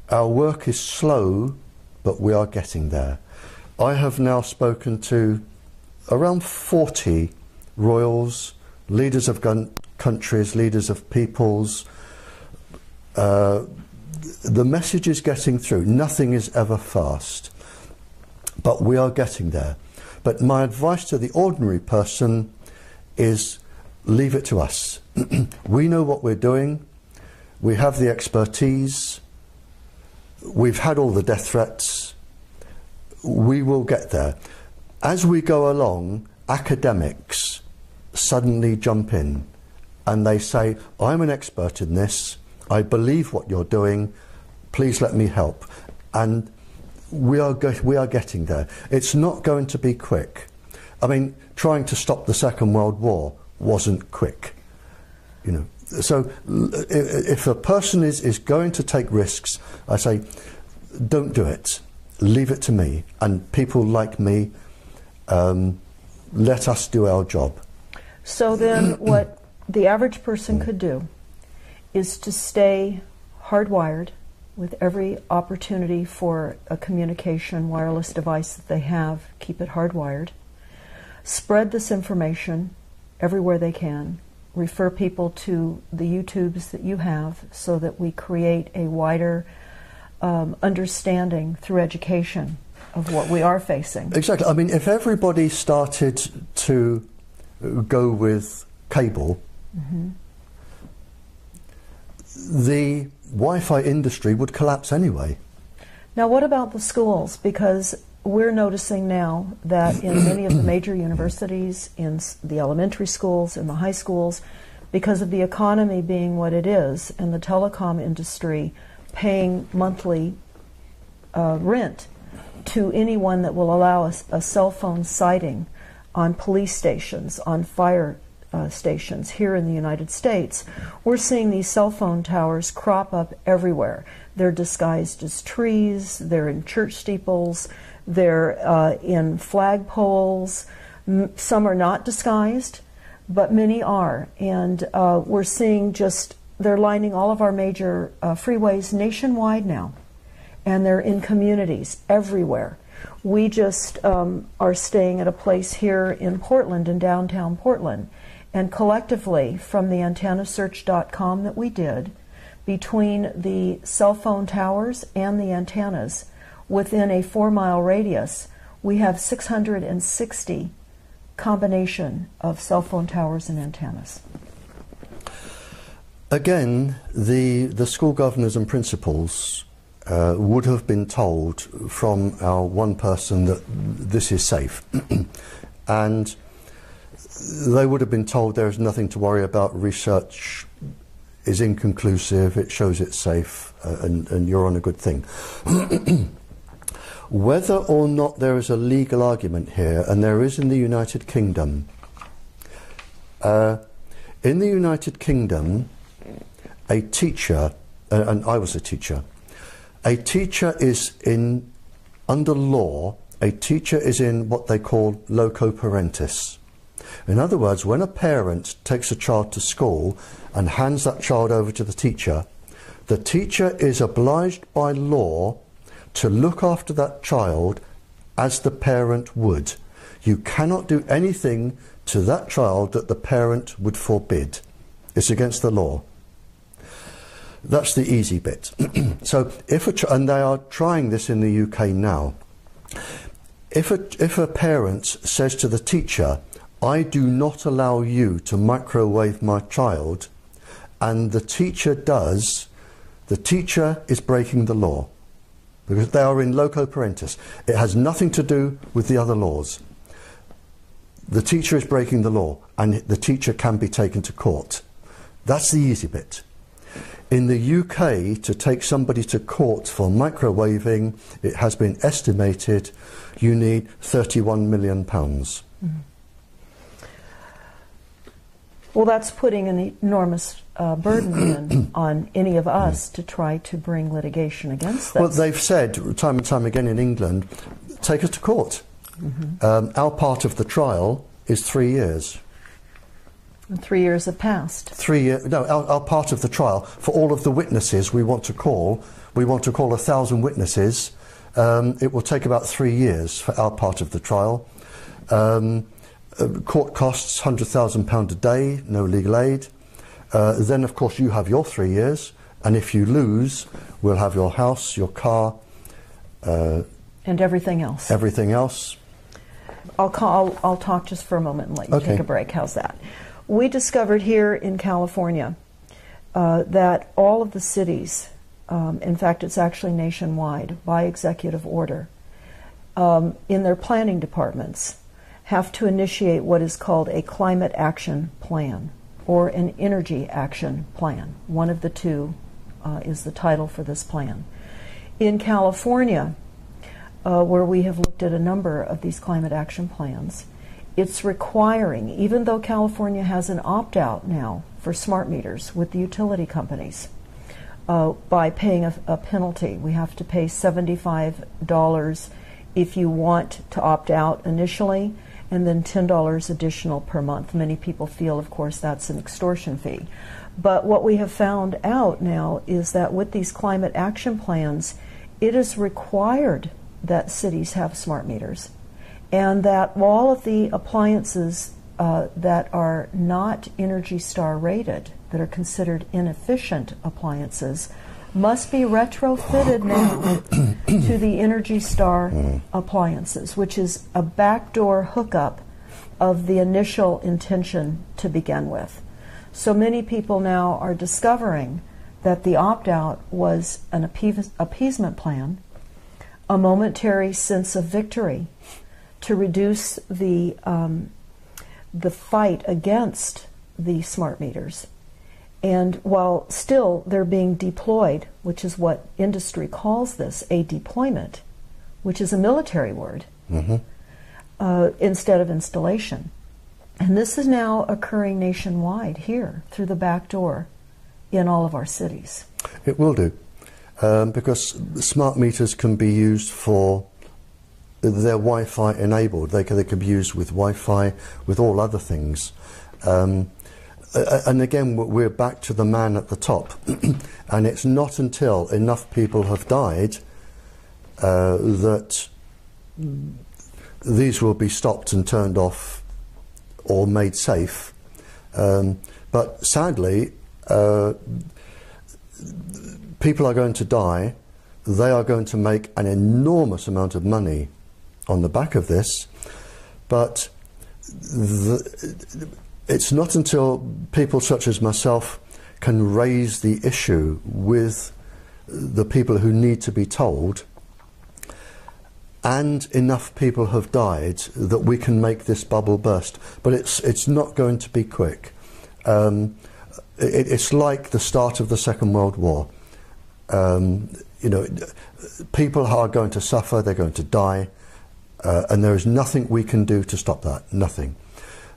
[SPEAKER 2] Our work is slow, but we are getting there. I have now spoken to around 40 royals, leaders of gun- countries, leaders of peoples. Uh, the message is getting through. Nothing is ever fast, but we are getting there. But my advice to the ordinary person is leave it to us. <clears throat> we know what we're doing, we have the expertise, we've had all the death threats, we will get there. As we go along, academics suddenly jump in and they say, I'm an expert in this, I believe what you're doing, please let me help. And we are, we are getting there. It's not going to be quick. I mean, trying to stop the Second World War wasn't quick. You know, so if a person is, is going to take risks, I say, don't do it. Leave it to me. And people like me, um, let us do our job.
[SPEAKER 1] So then, what the average person could do is to stay hardwired with every opportunity for a communication wireless device that they have, keep it hardwired. Spread this information everywhere they can. Refer people to the YouTubes that you have so that we create a wider um, understanding through education of what we are facing.
[SPEAKER 2] Exactly. I mean, if everybody started to go with cable, the Wi Fi industry would collapse anyway.
[SPEAKER 1] Now, what about the schools? Because we're noticing now that in <clears throat> many of the major universities, in the elementary schools, in the high schools, because of the economy being what it is and the telecom industry paying monthly uh, rent to anyone that will allow us a cell phone siting on police stations, on fire uh, stations here in the United States, we're seeing these cell phone towers crop up everywhere. They're disguised as trees, they're in church steeples, they're uh, in flagpoles. Some are not disguised, but many are. And uh, we're seeing just, they're lining all of our major uh, freeways nationwide now and they're in communities everywhere. We just um, are staying at a place here in Portland, in downtown Portland, and collectively from the antennasearch.com that we did, between the cell phone towers and the antennas, within a four mile radius, we have 660 combination of cell phone towers and antennas.
[SPEAKER 2] Again, the, the school governors and principals uh, would have been told from our one person that this is safe. <clears throat> and they would have been told there is nothing to worry about, research is inconclusive, it shows it's safe, uh, and, and you're on a good thing. <clears throat> Whether or not there is a legal argument here, and there is in the United Kingdom, uh, in the United Kingdom, a teacher, uh, and I was a teacher, a teacher is in, under law, a teacher is in what they call loco parentis. In other words, when a parent takes a child to school and hands that child over to the teacher, the teacher is obliged by law to look after that child as the parent would. You cannot do anything to that child that the parent would forbid. It's against the law. That's the easy bit. <clears throat> so if a and they are trying this in the UK now. If a, if a parent says to the teacher, I do not allow you to microwave my child, and the teacher does, the teacher is breaking the law because they are in loco parentis. It has nothing to do with the other laws. The teacher is breaking the law, and the teacher can be taken to court. That's the easy bit. In the UK, to take somebody to court for microwaving, it has been estimated you need £31 million. Mm-hmm.
[SPEAKER 1] Well, that's putting an enormous uh, burden <clears throat> on any of us to try to bring litigation against them.
[SPEAKER 2] Well, they've said time and time again in England, take us to court. Mm-hmm. Um, our part of the trial is three years.
[SPEAKER 1] And three years have passed.
[SPEAKER 2] Three years. No, our, our, part of the trial for all of the witnesses we want to call. We want to call a thousand witnesses. Um, it will take about three years for our part of the trial. Um, uh, court costs £100,000 a day, no legal aid. Uh, then, of course, you have your three years, and if you lose, we'll have your house, your car,
[SPEAKER 1] uh, and everything else.
[SPEAKER 2] Everything else.
[SPEAKER 1] I'll, call, I'll, I'll talk just for a moment and let you okay. take a break. How's that? We discovered here in California uh, that all of the cities, um, in fact, it's actually nationwide by executive order, um, in their planning departments, have to initiate what is called a climate action plan or an energy action plan. One of the two uh, is the title for this plan. In California, uh, where we have looked at a number of these climate action plans, it's requiring, even though California has an opt out now for smart meters with the utility companies, uh, by paying a, a, penalty. We have to pay $75 if you want to opt out initially, and then $10 additional per month. Many people feel, of course, that's an extortion fee. But what we have found out now is that with these climate action plans, it is required that cities have smart meters and that all of the appliances uh, that are not Energy Star rated, that are considered inefficient appliances, must be retrofitted now to the Energy Star appliances, which is a backdoor hookup of the initial intention to begin with. So many people now are discovering that the opt out was an appeasement plan, a momentary sense of victory to reduce the um, the fight against the smart meters. And while still they're being deployed, which is what industry calls this a deployment, which is a military word, mm-hmm. uh, instead of installation. And this is now occurring nationwide here through the back door in all of our cities.
[SPEAKER 2] It will do. Um, because smart meters can be used for they're Wi-Fi enabled. They can, they can be used with Wi-Fi, with all other things. Um, and again, we're back to the man at the top. <clears throat> and it's not until enough people have died uh, that these will be stopped and turned off or made safe. Um, but sadly, uh, people are going to die they are going to make an enormous amount of money on the back of this, but the, it's not until people such as myself can raise the issue with the people who need to be told and enough people have died that we can make this bubble burst. But it's, it's not going to be quick. Um, it, it's like the start of the Second World War. Um, you know, people are going to suffer, they're going to die, uh, and there is nothing we can do to stop that. Nothing.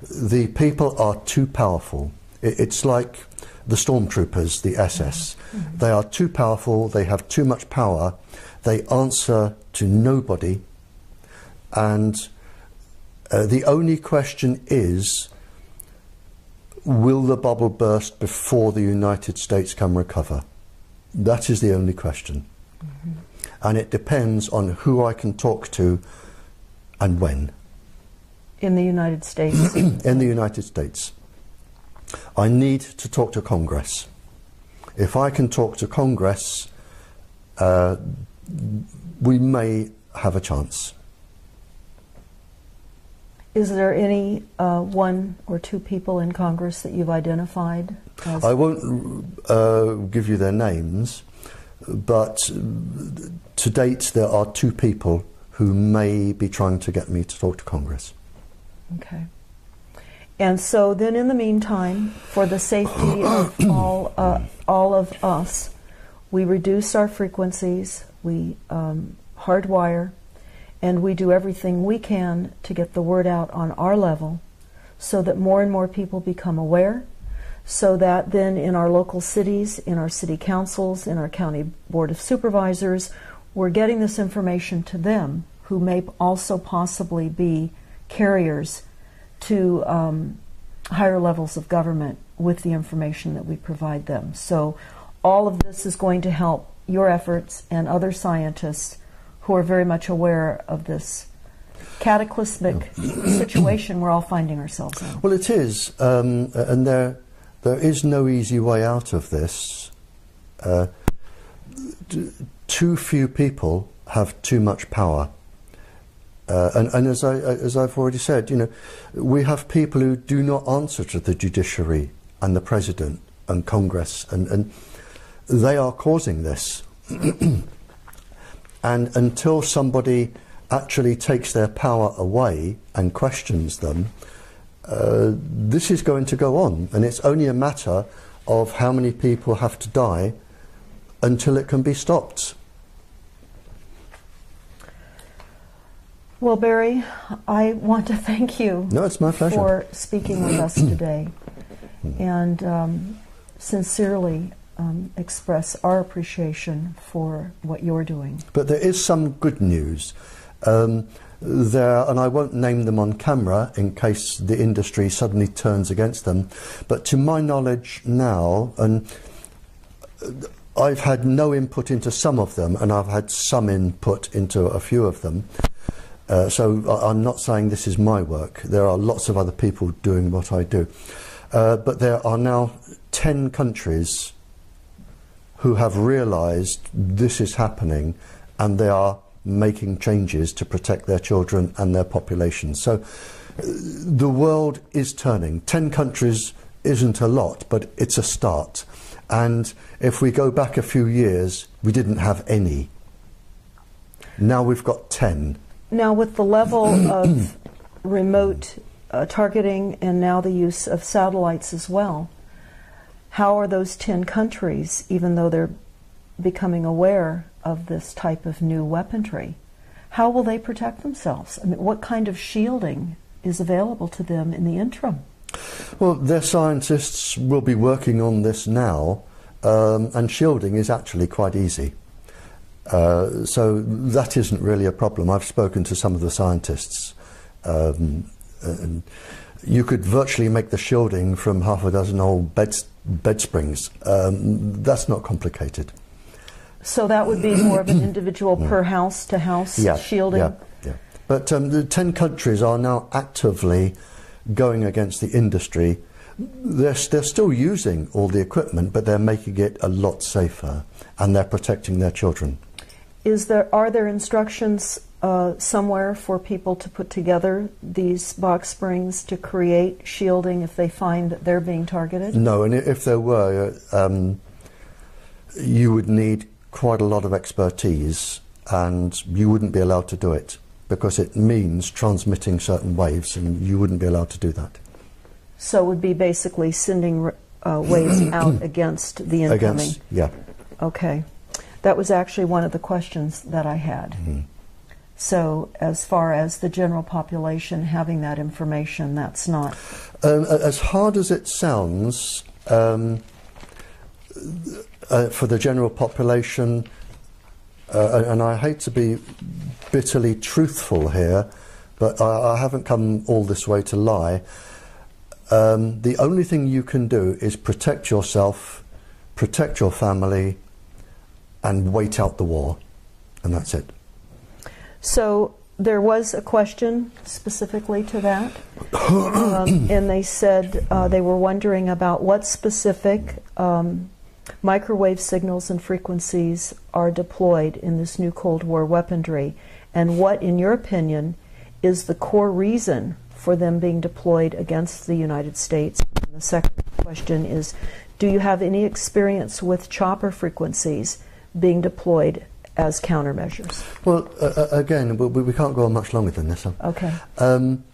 [SPEAKER 2] The people are too powerful. It's like the stormtroopers, the SS. Mm -hmm. They are too powerful, they have too much power, they answer to nobody, and uh, the only question is will the bubble burst before the United States can recover? That is the only question. Mm -hmm. And it depends on who I can talk to and when.
[SPEAKER 1] In the United States? <clears throat>
[SPEAKER 2] In the United States. I need to talk to Congress. If I can talk to Congress, uh, we may have a chance.
[SPEAKER 1] Is there any uh, one or two people in Congress that you've identified?
[SPEAKER 2] I won't uh, give you their names, but to date there are two people who may be trying to get me to talk to Congress.
[SPEAKER 1] Okay. And so then in the meantime, for the safety of <coughs> all, uh, all of us, we reduce our frequencies, we um, hardwire, and we do everything we can to get the word out on our level so that more and more people become aware, so that then in our local cities, in our city councils, in our county board of supervisors, we're getting this information to them who may also possibly be carriers to um, higher levels of government with the information that we provide them. So all of this is going to help your efforts and other scientists who are very much aware of this cataclysmic situation we're all finding ourselves in.
[SPEAKER 2] Well, it is, um, and there there is no easy way out of this. Uh, too few people have too much power. Uh, and, and as, I, as I've already said, you know, we have people who do not answer to the judiciary and the president and Congress, and, and they are causing this. <clears throat> and until somebody actually takes their power away and questions them, uh, this is going to go on. And it's only a matter of how many people have to die until it can be stopped.
[SPEAKER 1] Well, Barrie, I want to thank you.
[SPEAKER 2] No, it's my pleasure.
[SPEAKER 1] For speaking with us today. And um, sincerely, um, express our appreciation for what you're doing.
[SPEAKER 2] But there is some good news. Um, there, and I won't name them on camera in case the industry suddenly turns against them, but to my knowledge now, and I've had no input into some of them, and I've had some input into a few of them. Uh, so I'm not saying this is my work. There are lots of other people doing what I do. Uh, but there are now 10 countries who have realized this is happening and they are making changes to protect their children and their population. So uh, the world is turning. 10 countries isn't a lot, but it's a start. And if we go back a few years, we didn't have any. Now we've got 10.
[SPEAKER 1] Now, with the level of <clears throat> remote uh, targeting and now the use of satellites as well, how are those 10 countries, even though they're becoming aware of this type of new weaponry, how will they protect themselves? I mean, what kind of shielding is available to them in the interim?
[SPEAKER 2] Well, their scientists will be working on this now, um, and shielding is actually quite easy. Uh, so that isn't really a problem. I've spoken to some of the scientists, um, and you could virtually make the shielding from half a dozen old beds bed springs. Um, that's not complicated.
[SPEAKER 1] So that would be more of an <coughs> individual per house to house yeah, shielding?
[SPEAKER 2] Yeah, yeah. But um, the 10 countries are now actively going against the industry. They're, they're still using all the equipment, but they're making it a lot safer and they're protecting their children.
[SPEAKER 1] Is there are there instructions uh, somewhere for people to put together these box springs to create shielding if they find that they're being targeted?
[SPEAKER 2] No, and if there were, um, you would need quite a lot of expertise, and you wouldn't be allowed to do it because it means transmitting certain waves, and you wouldn't be allowed to do that.
[SPEAKER 1] So it would be basically sending uh, waves out <clears throat> against the incoming.
[SPEAKER 2] Against, yeah.
[SPEAKER 1] Okay. That was actually one of the questions that I had.
[SPEAKER 2] Mm-hmm.
[SPEAKER 1] So, as far as the general population having that information, that's not.
[SPEAKER 2] Um, as hard as it sounds, um, uh, for the general population, uh, and I hate to be bitterly truthful here, but I, I haven't come all this way to lie. Um, the only thing you can do is protect yourself, protect your family, and wait out the war. And that's it.
[SPEAKER 1] So, there was a question specifically to that. um, <coughs> and they said uh, they were wondering about what specific um, microwave signals and frequencies are deployed in this new Cold War weaponry, and what, in your opinion, is the core reason for them being deployed against the United States? And the second question is Do you have any experience with chopper frequencies being deployed as countermeasures?
[SPEAKER 2] Well, uh, uh, again, we, we can't go on much longer than this.
[SPEAKER 1] Okay.
[SPEAKER 2] Um,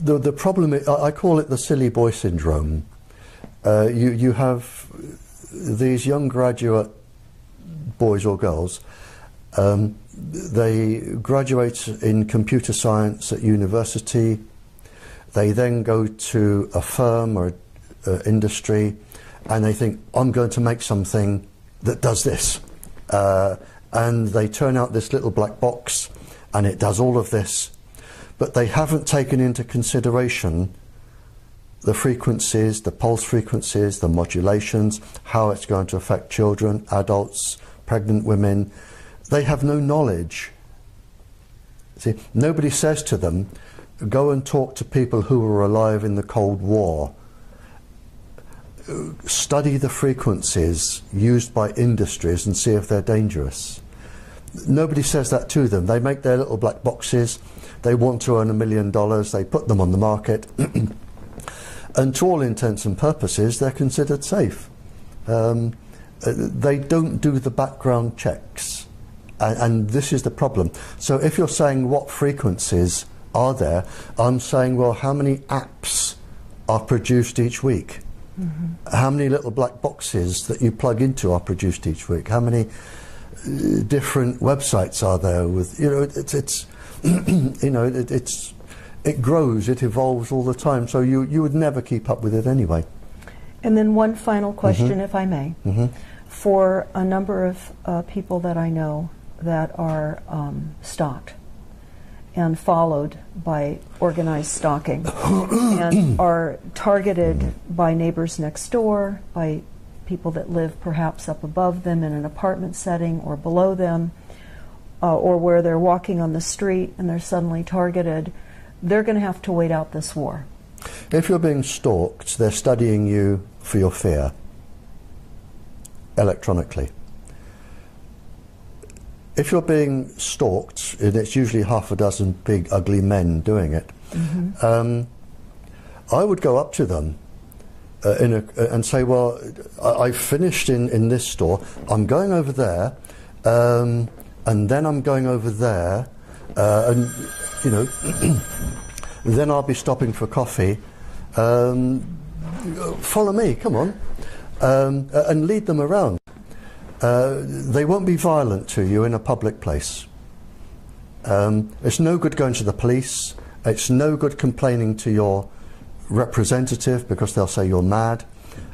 [SPEAKER 2] the the problem is, I I call it the silly boy syndrome. Uh, you you have these young graduate boys or girls. Um, they graduate in computer science at university. They then go to a firm or uh, industry, and they think, "I'm going to make something that does this." Uh, and they turn out this little black box, and it does all of this but they haven't taken into consideration the frequencies, the pulse frequencies, the modulations, how it's going to affect children, adults, pregnant women. They have no knowledge. See, nobody says to them, go and talk to people who were alive in the Cold War. Study the frequencies used by industries and see if they're dangerous. Nobody says that to them. They make their little black boxes. They want to earn a million dollars. They put them on the market. <clears throat> and to all intents and purposes, they're considered safe. Um, uh, they don't do the background checks. And, and this is the problem. So if you're saying what frequencies are there, I'm saying, well, how many apps are produced each week? How many little black boxes that you plug into are produced each week? How many uh, different websites are there with you know it's it's <clears throat> you know it, it's it grows it evolves all the time so you you would never keep up with it anyway
[SPEAKER 1] And then one final question, if I may.
[SPEAKER 2] Mhm.
[SPEAKER 1] For a number of uh, people that I know that are um, and followed by organized stalking and <clears throat> are targeted by neighbors next door, by people that live perhaps up above them in an apartment setting or below them, uh, or where they're walking on the street and they're suddenly targeted, they're going to have to wait out this war.
[SPEAKER 2] if you're being stalked they're studying you for your fear electronically if you're being stalked and it's usually half a dozen big ugly men doing it um, I would go up to them uh, in a, uh, and say, "Well, I, I've finished in, in this store. I'm going over there, um, and then I'm going over there, uh, and you know, <clears throat> then I'll be stopping for coffee. Um, follow me, come on, um, and lead them around. Uh, they won't be violent to you in a public place. Um, it's no good going to the police. It's no good complaining to your representative because they'll say you're mad,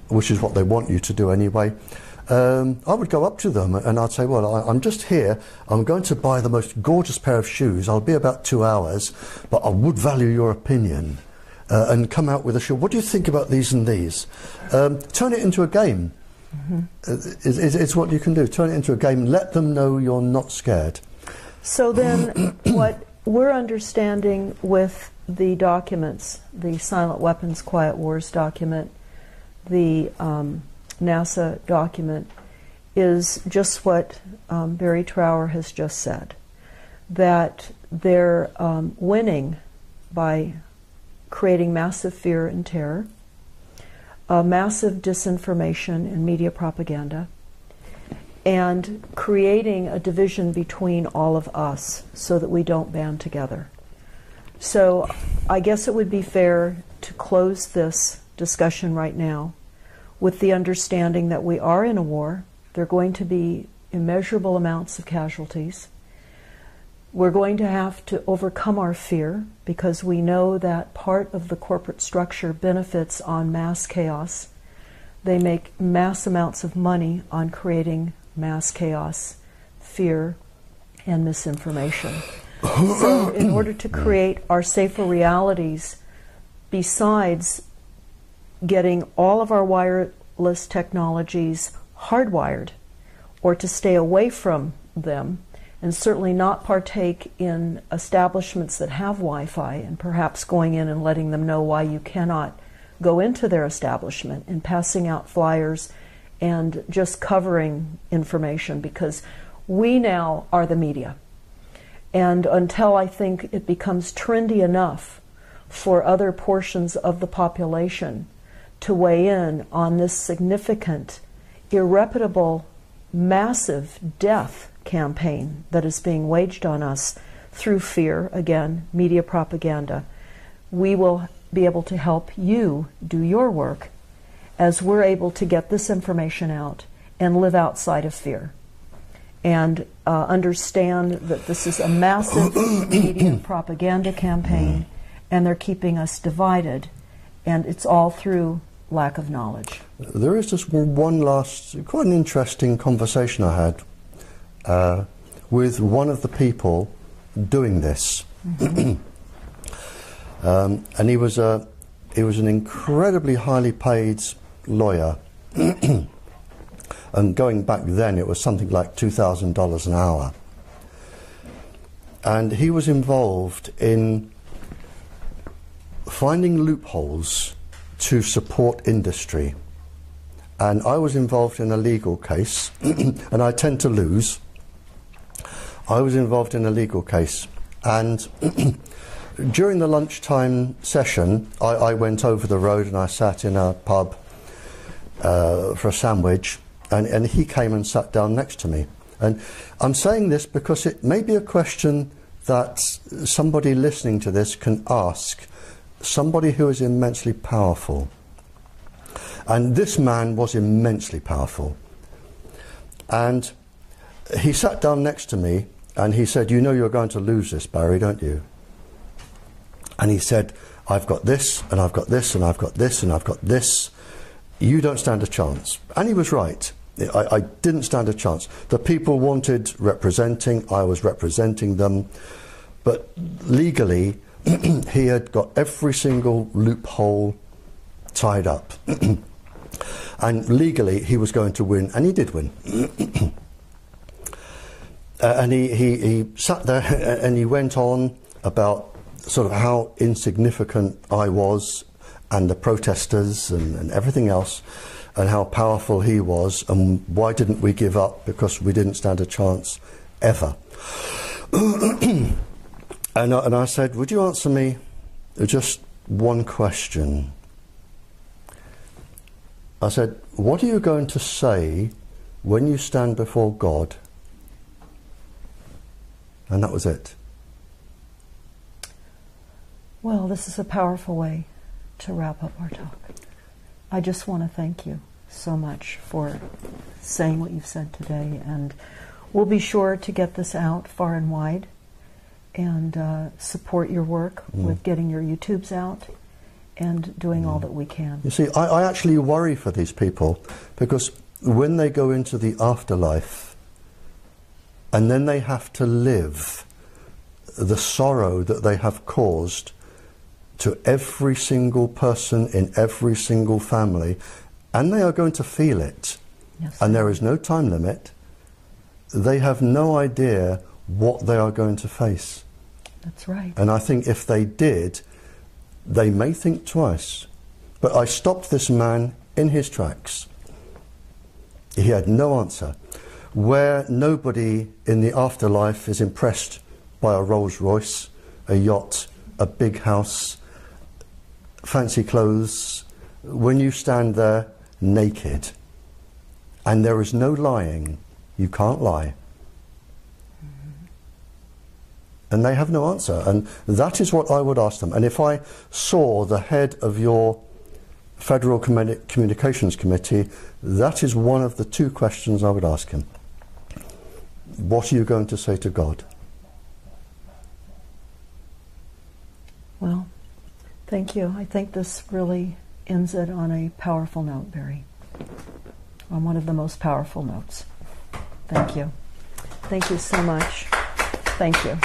[SPEAKER 2] which is what they want you to do anyway. Um, I would go up to them and I'd say, Well, I, I'm just here. I'm going to buy the most gorgeous pair of shoes. I'll be about two hours, but I would value your opinion. Uh, and come out with a shoe. What do you think about these and these? Um, turn it into a game. Uh, is, is, is what you can do. Turn it into a game. Let them know you're not scared.
[SPEAKER 1] So then, <clears throat> what we're understanding with the documents, the Silent Weapons Quiet Wars document, the um, NASA document, is just what um, Barrie Trower has just said that they're um, winning by creating massive fear and terror, massive disinformation and media propaganda, and creating a division between all of us so that we don't band together. So I guess it would be fair to close this discussion right now with the understanding that we are in a war. There are going to be immeasurable amounts of casualties. We're going to have to overcome our fear because we know that part of the corporate structure benefits on mass chaos. They make mass amounts of money on creating mass chaos, fear, and misinformation. so, in order to create our safer realities, besides getting all of our wireless technologies hardwired or to stay away from them, and certainly not partake in establishments that have Wi Fi and perhaps going in and letting them know why you cannot go into their establishment and passing out flyers and just covering information because we now are the media. And until I think it becomes trendy enough for other portions of the population to weigh in on this significant, irreparable, massive death campaign that is being waged on us through fear, again, media propaganda, we will be able to help you do your work as we're able to get this information out and live outside of fear and uh, understand that this is a massive <clears throat> media propaganda campaign and they're keeping us divided and it's all through lack of knowledge.
[SPEAKER 2] There is just one last, quite an interesting conversation I had uh, with one of the people doing this. Mm-hmm. <clears throat> um, and he was, a, he was an incredibly highly paid lawyer. <clears throat> and going back then, it was something like $2,000 an hour. And he was involved in finding loopholes to support industry. And I was involved in a legal case, <clears throat> and I tend to lose. I was involved in a legal case, and <clears throat> during the lunchtime session, I, I, went over the road and I sat in a pub uh, for a sandwich, and, and he came and sat down next to me. And I'm saying this because it may be a question that somebody listening to this can ask somebody who is immensely powerful. And this man was immensely powerful. And he sat down next to me and he said, You know, you're going to lose this, Barrie, don't you? And he said, I've got this, and I've got this, and I've got this, and I've got this you don't stand a chance. And he was right. I, I, didn't stand a chance. The people wanted representing, I was representing them, but legally, <clears throat> he had got every single loophole tied up. <clears throat> and legally, he was going to win, and he did win. <clears throat> uh, and he, he, he sat there <laughs> and he went on about sort of how insignificant I was and the protesters and, and everything else and how powerful he was and why didn't we give up because we didn't stand a chance ever. <clears throat> and, I, and I said, Would you answer me just one question? I said, What are you going to say when you stand before God? And that was it.
[SPEAKER 1] Well, this is a powerful way to wrap up our talk. I just want to thank you so much for saying what you've said today, and we'll be sure to get this out far and wide and uh, support your work mm. with getting your YouTubes out and doing mm. all that we can.
[SPEAKER 2] You see, I, I actually worry for these people because when they go into the afterlife and then they have to live the sorrow that they have caused to every single person in every single family, and they are going to feel it. Yes, and there is no time limit. They have no idea what they are going to face.
[SPEAKER 1] That's right.
[SPEAKER 2] And I think if they did, they may think twice. But I stopped this man in his tracks. He had no answer. Where nobody in the afterlife is impressed by a Rolls Royce, a yacht, a big house, fancy clothes, when you stand there naked and there is no lying, you can't lie. And they have no answer. And that is what I would ask them. And if I saw the head of your Federal Communi- Communications Committee, that is one of the two questions I would ask him. What are you going to say to God?
[SPEAKER 1] Well, thank you. I think this really ends it on a powerful note, Barrie. On one of the most powerful notes. Thank you. Thank you so much. Thank you.